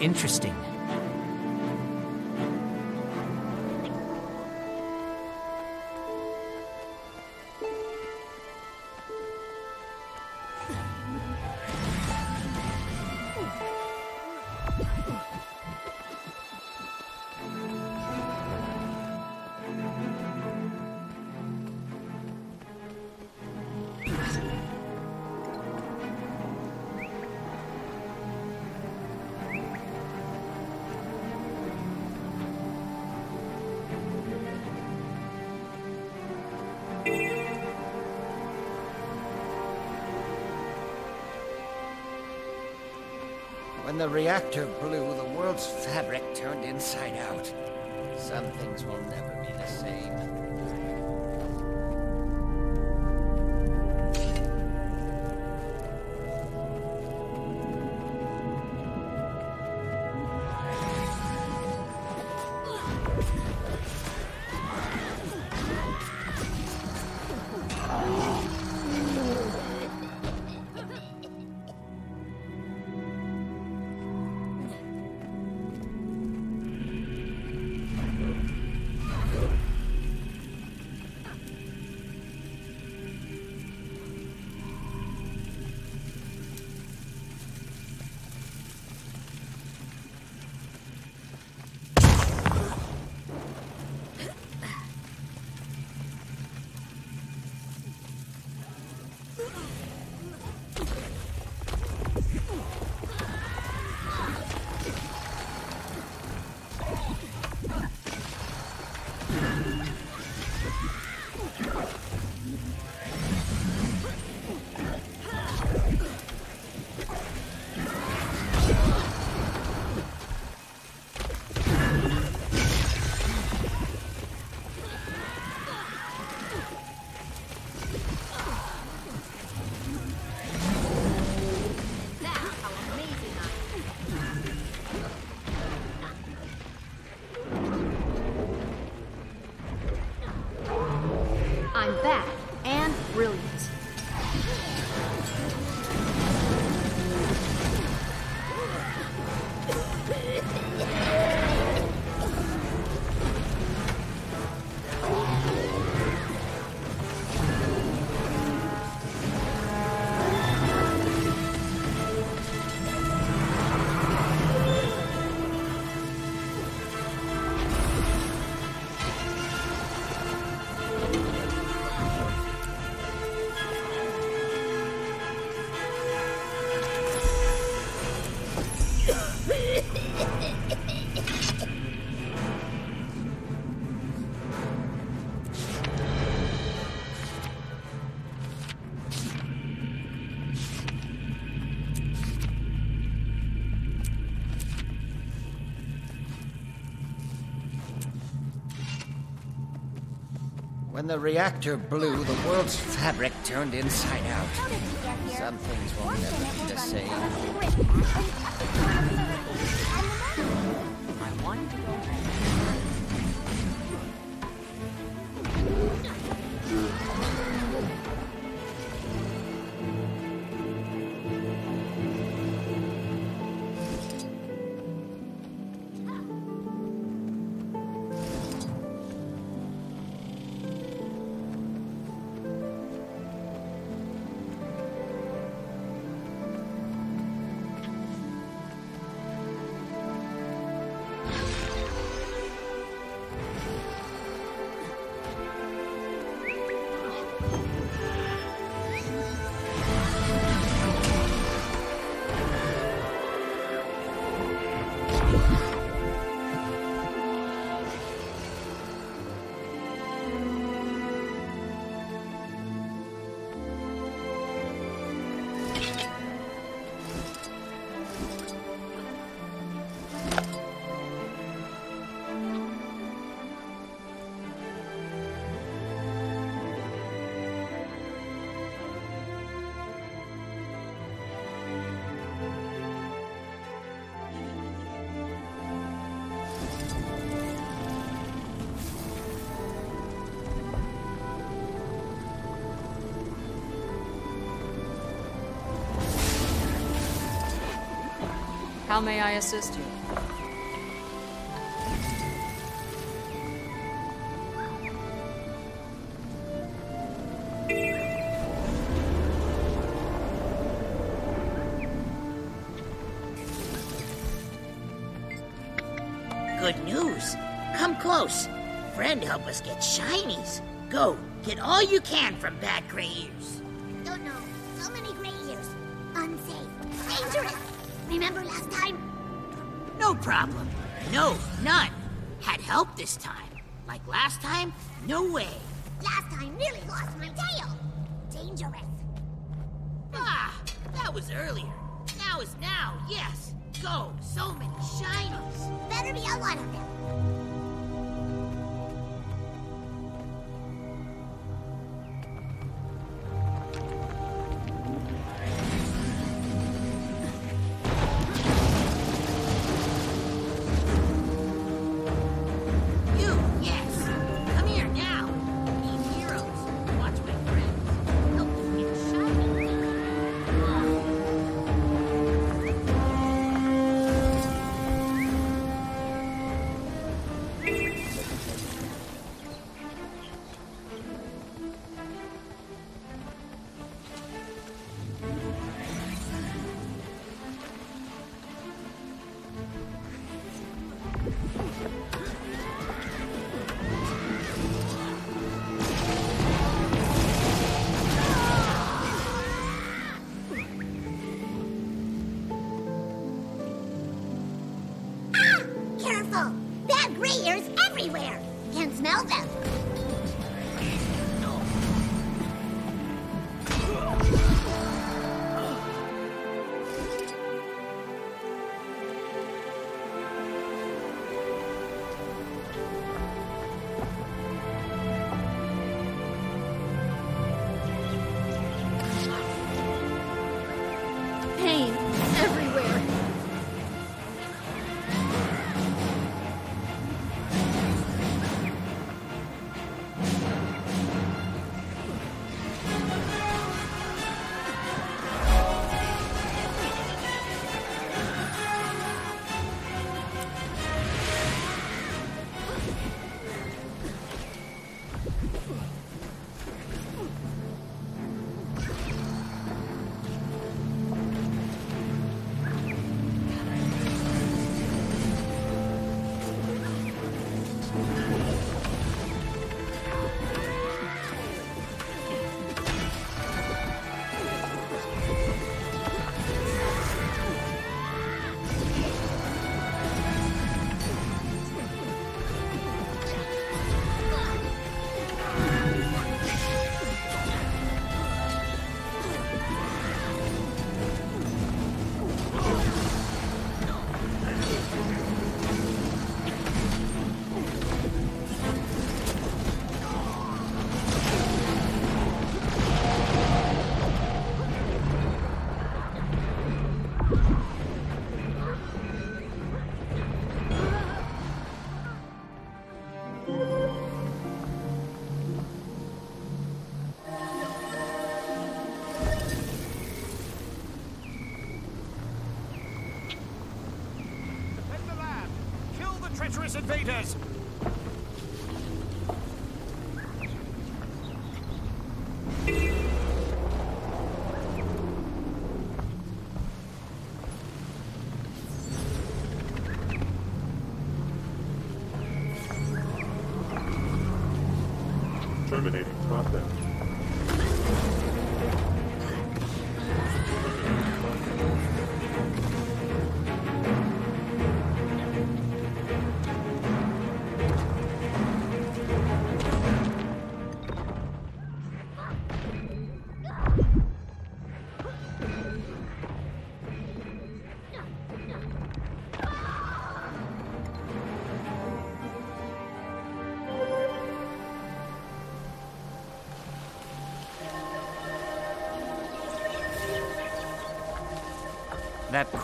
Interesting. When the reactor blew, the world's fabric turned inside out. Some things will never be the same. The reactor blew, the world's fabric turned inside out. Some things will never be the same. How may I assist you? Problem. No, none. Had help this time. Like last time? No way. Last time nearly lost my tail. Dangerous. Ah, that was earlier. Now is now, yes. Go, so many shinies. Better be a lot of them. Invaders!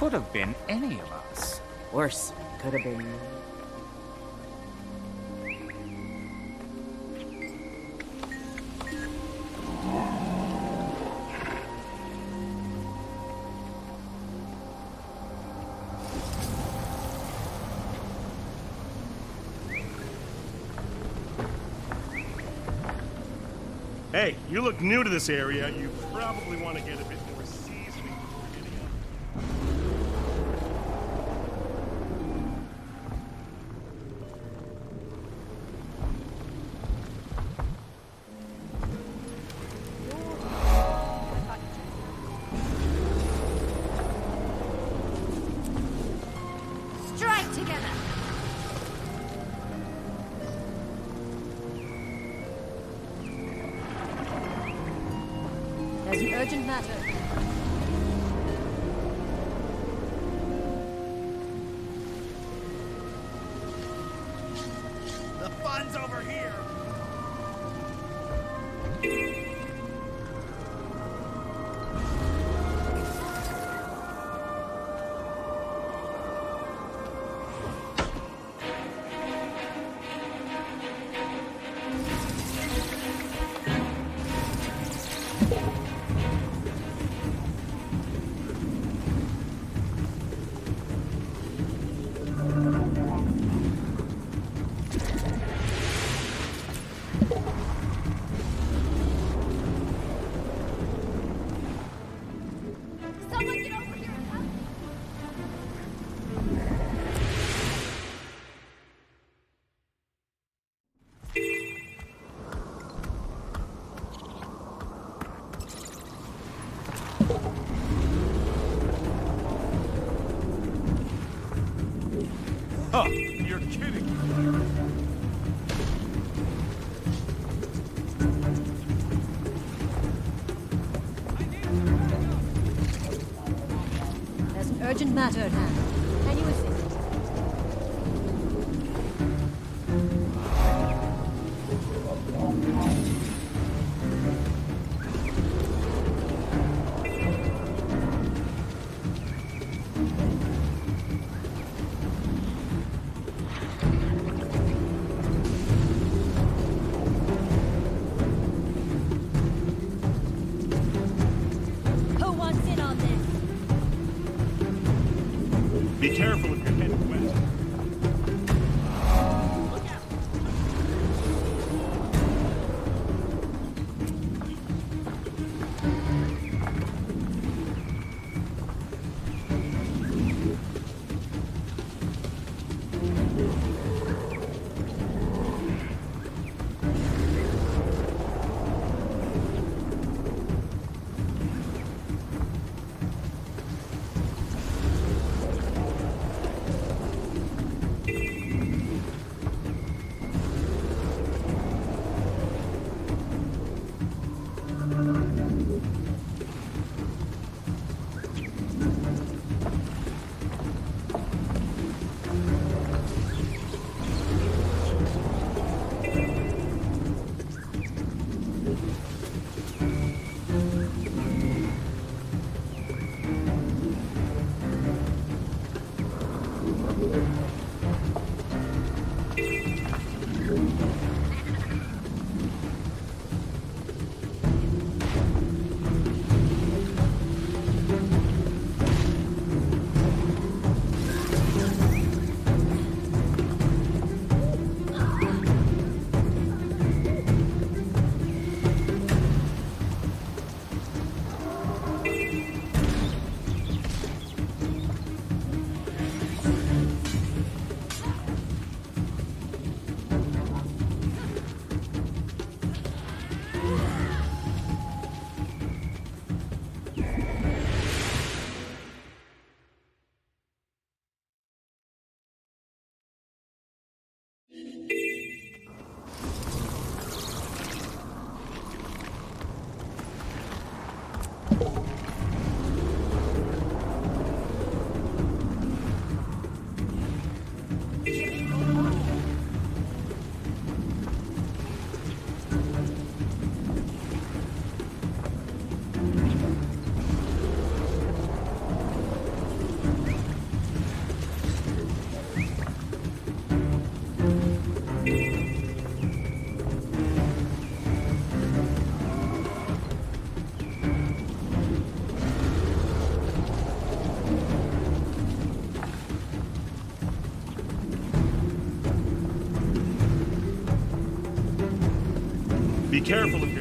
could have been any of us. Worse, could have been Hey, You look new to this area. You urgent matter at hand. Be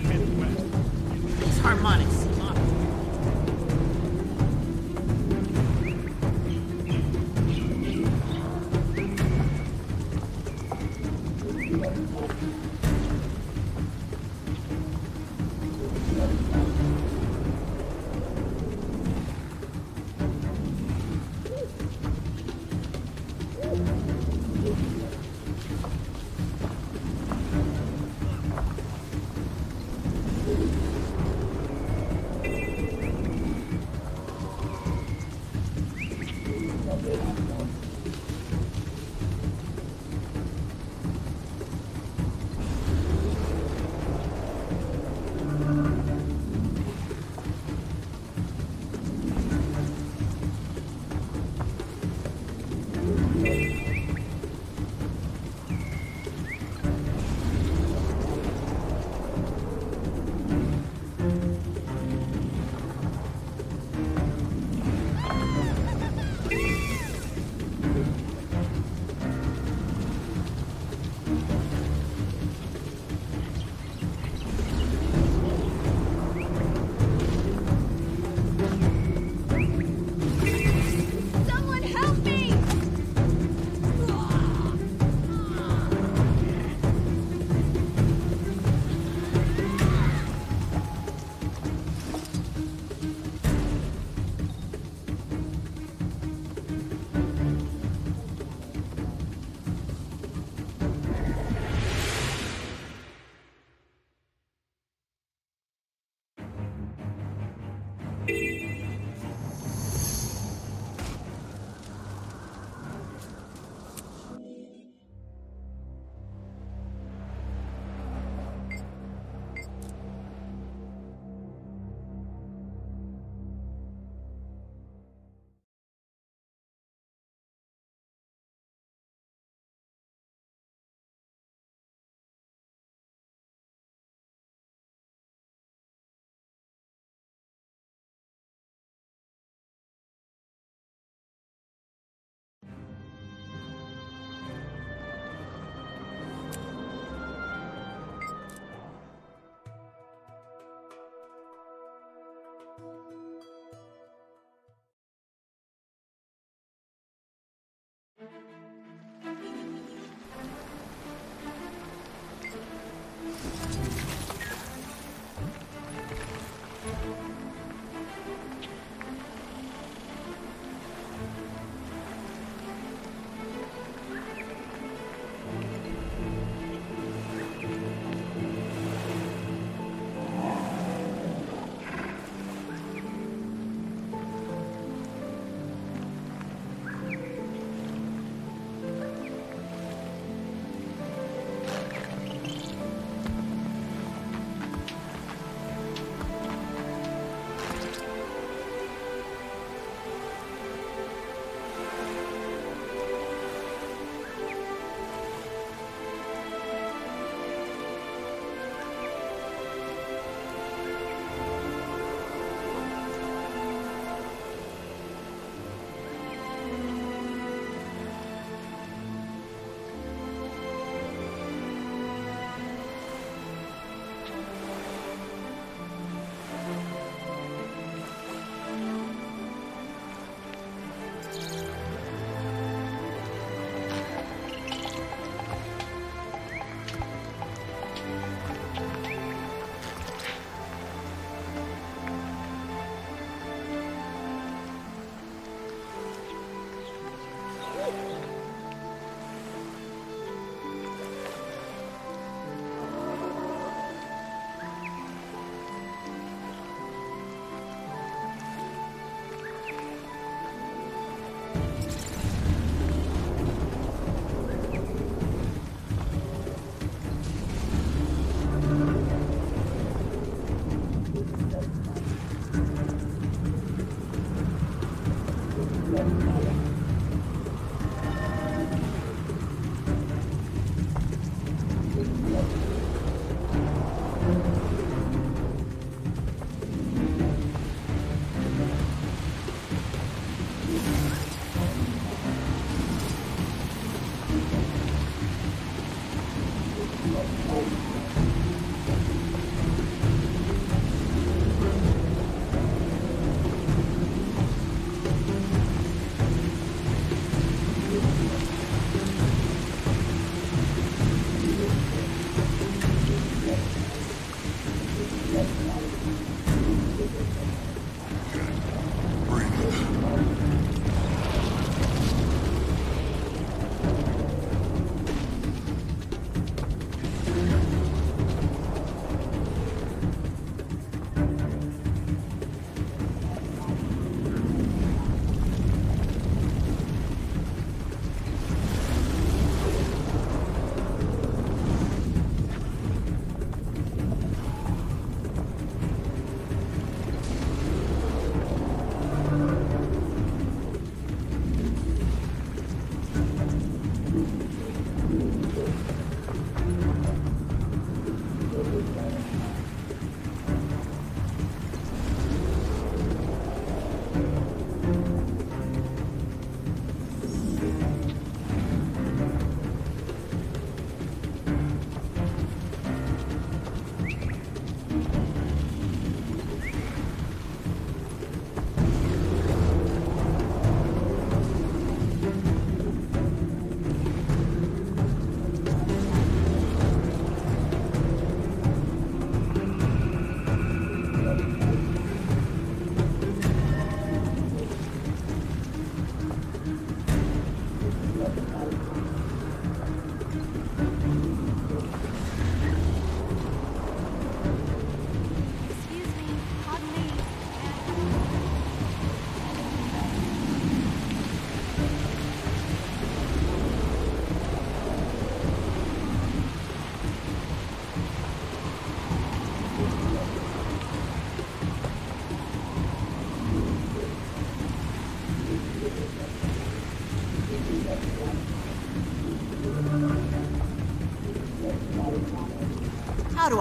Thank you.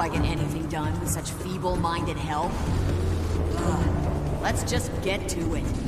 I get anything done with such feeble-minded help? Ugh. Let's just get to it.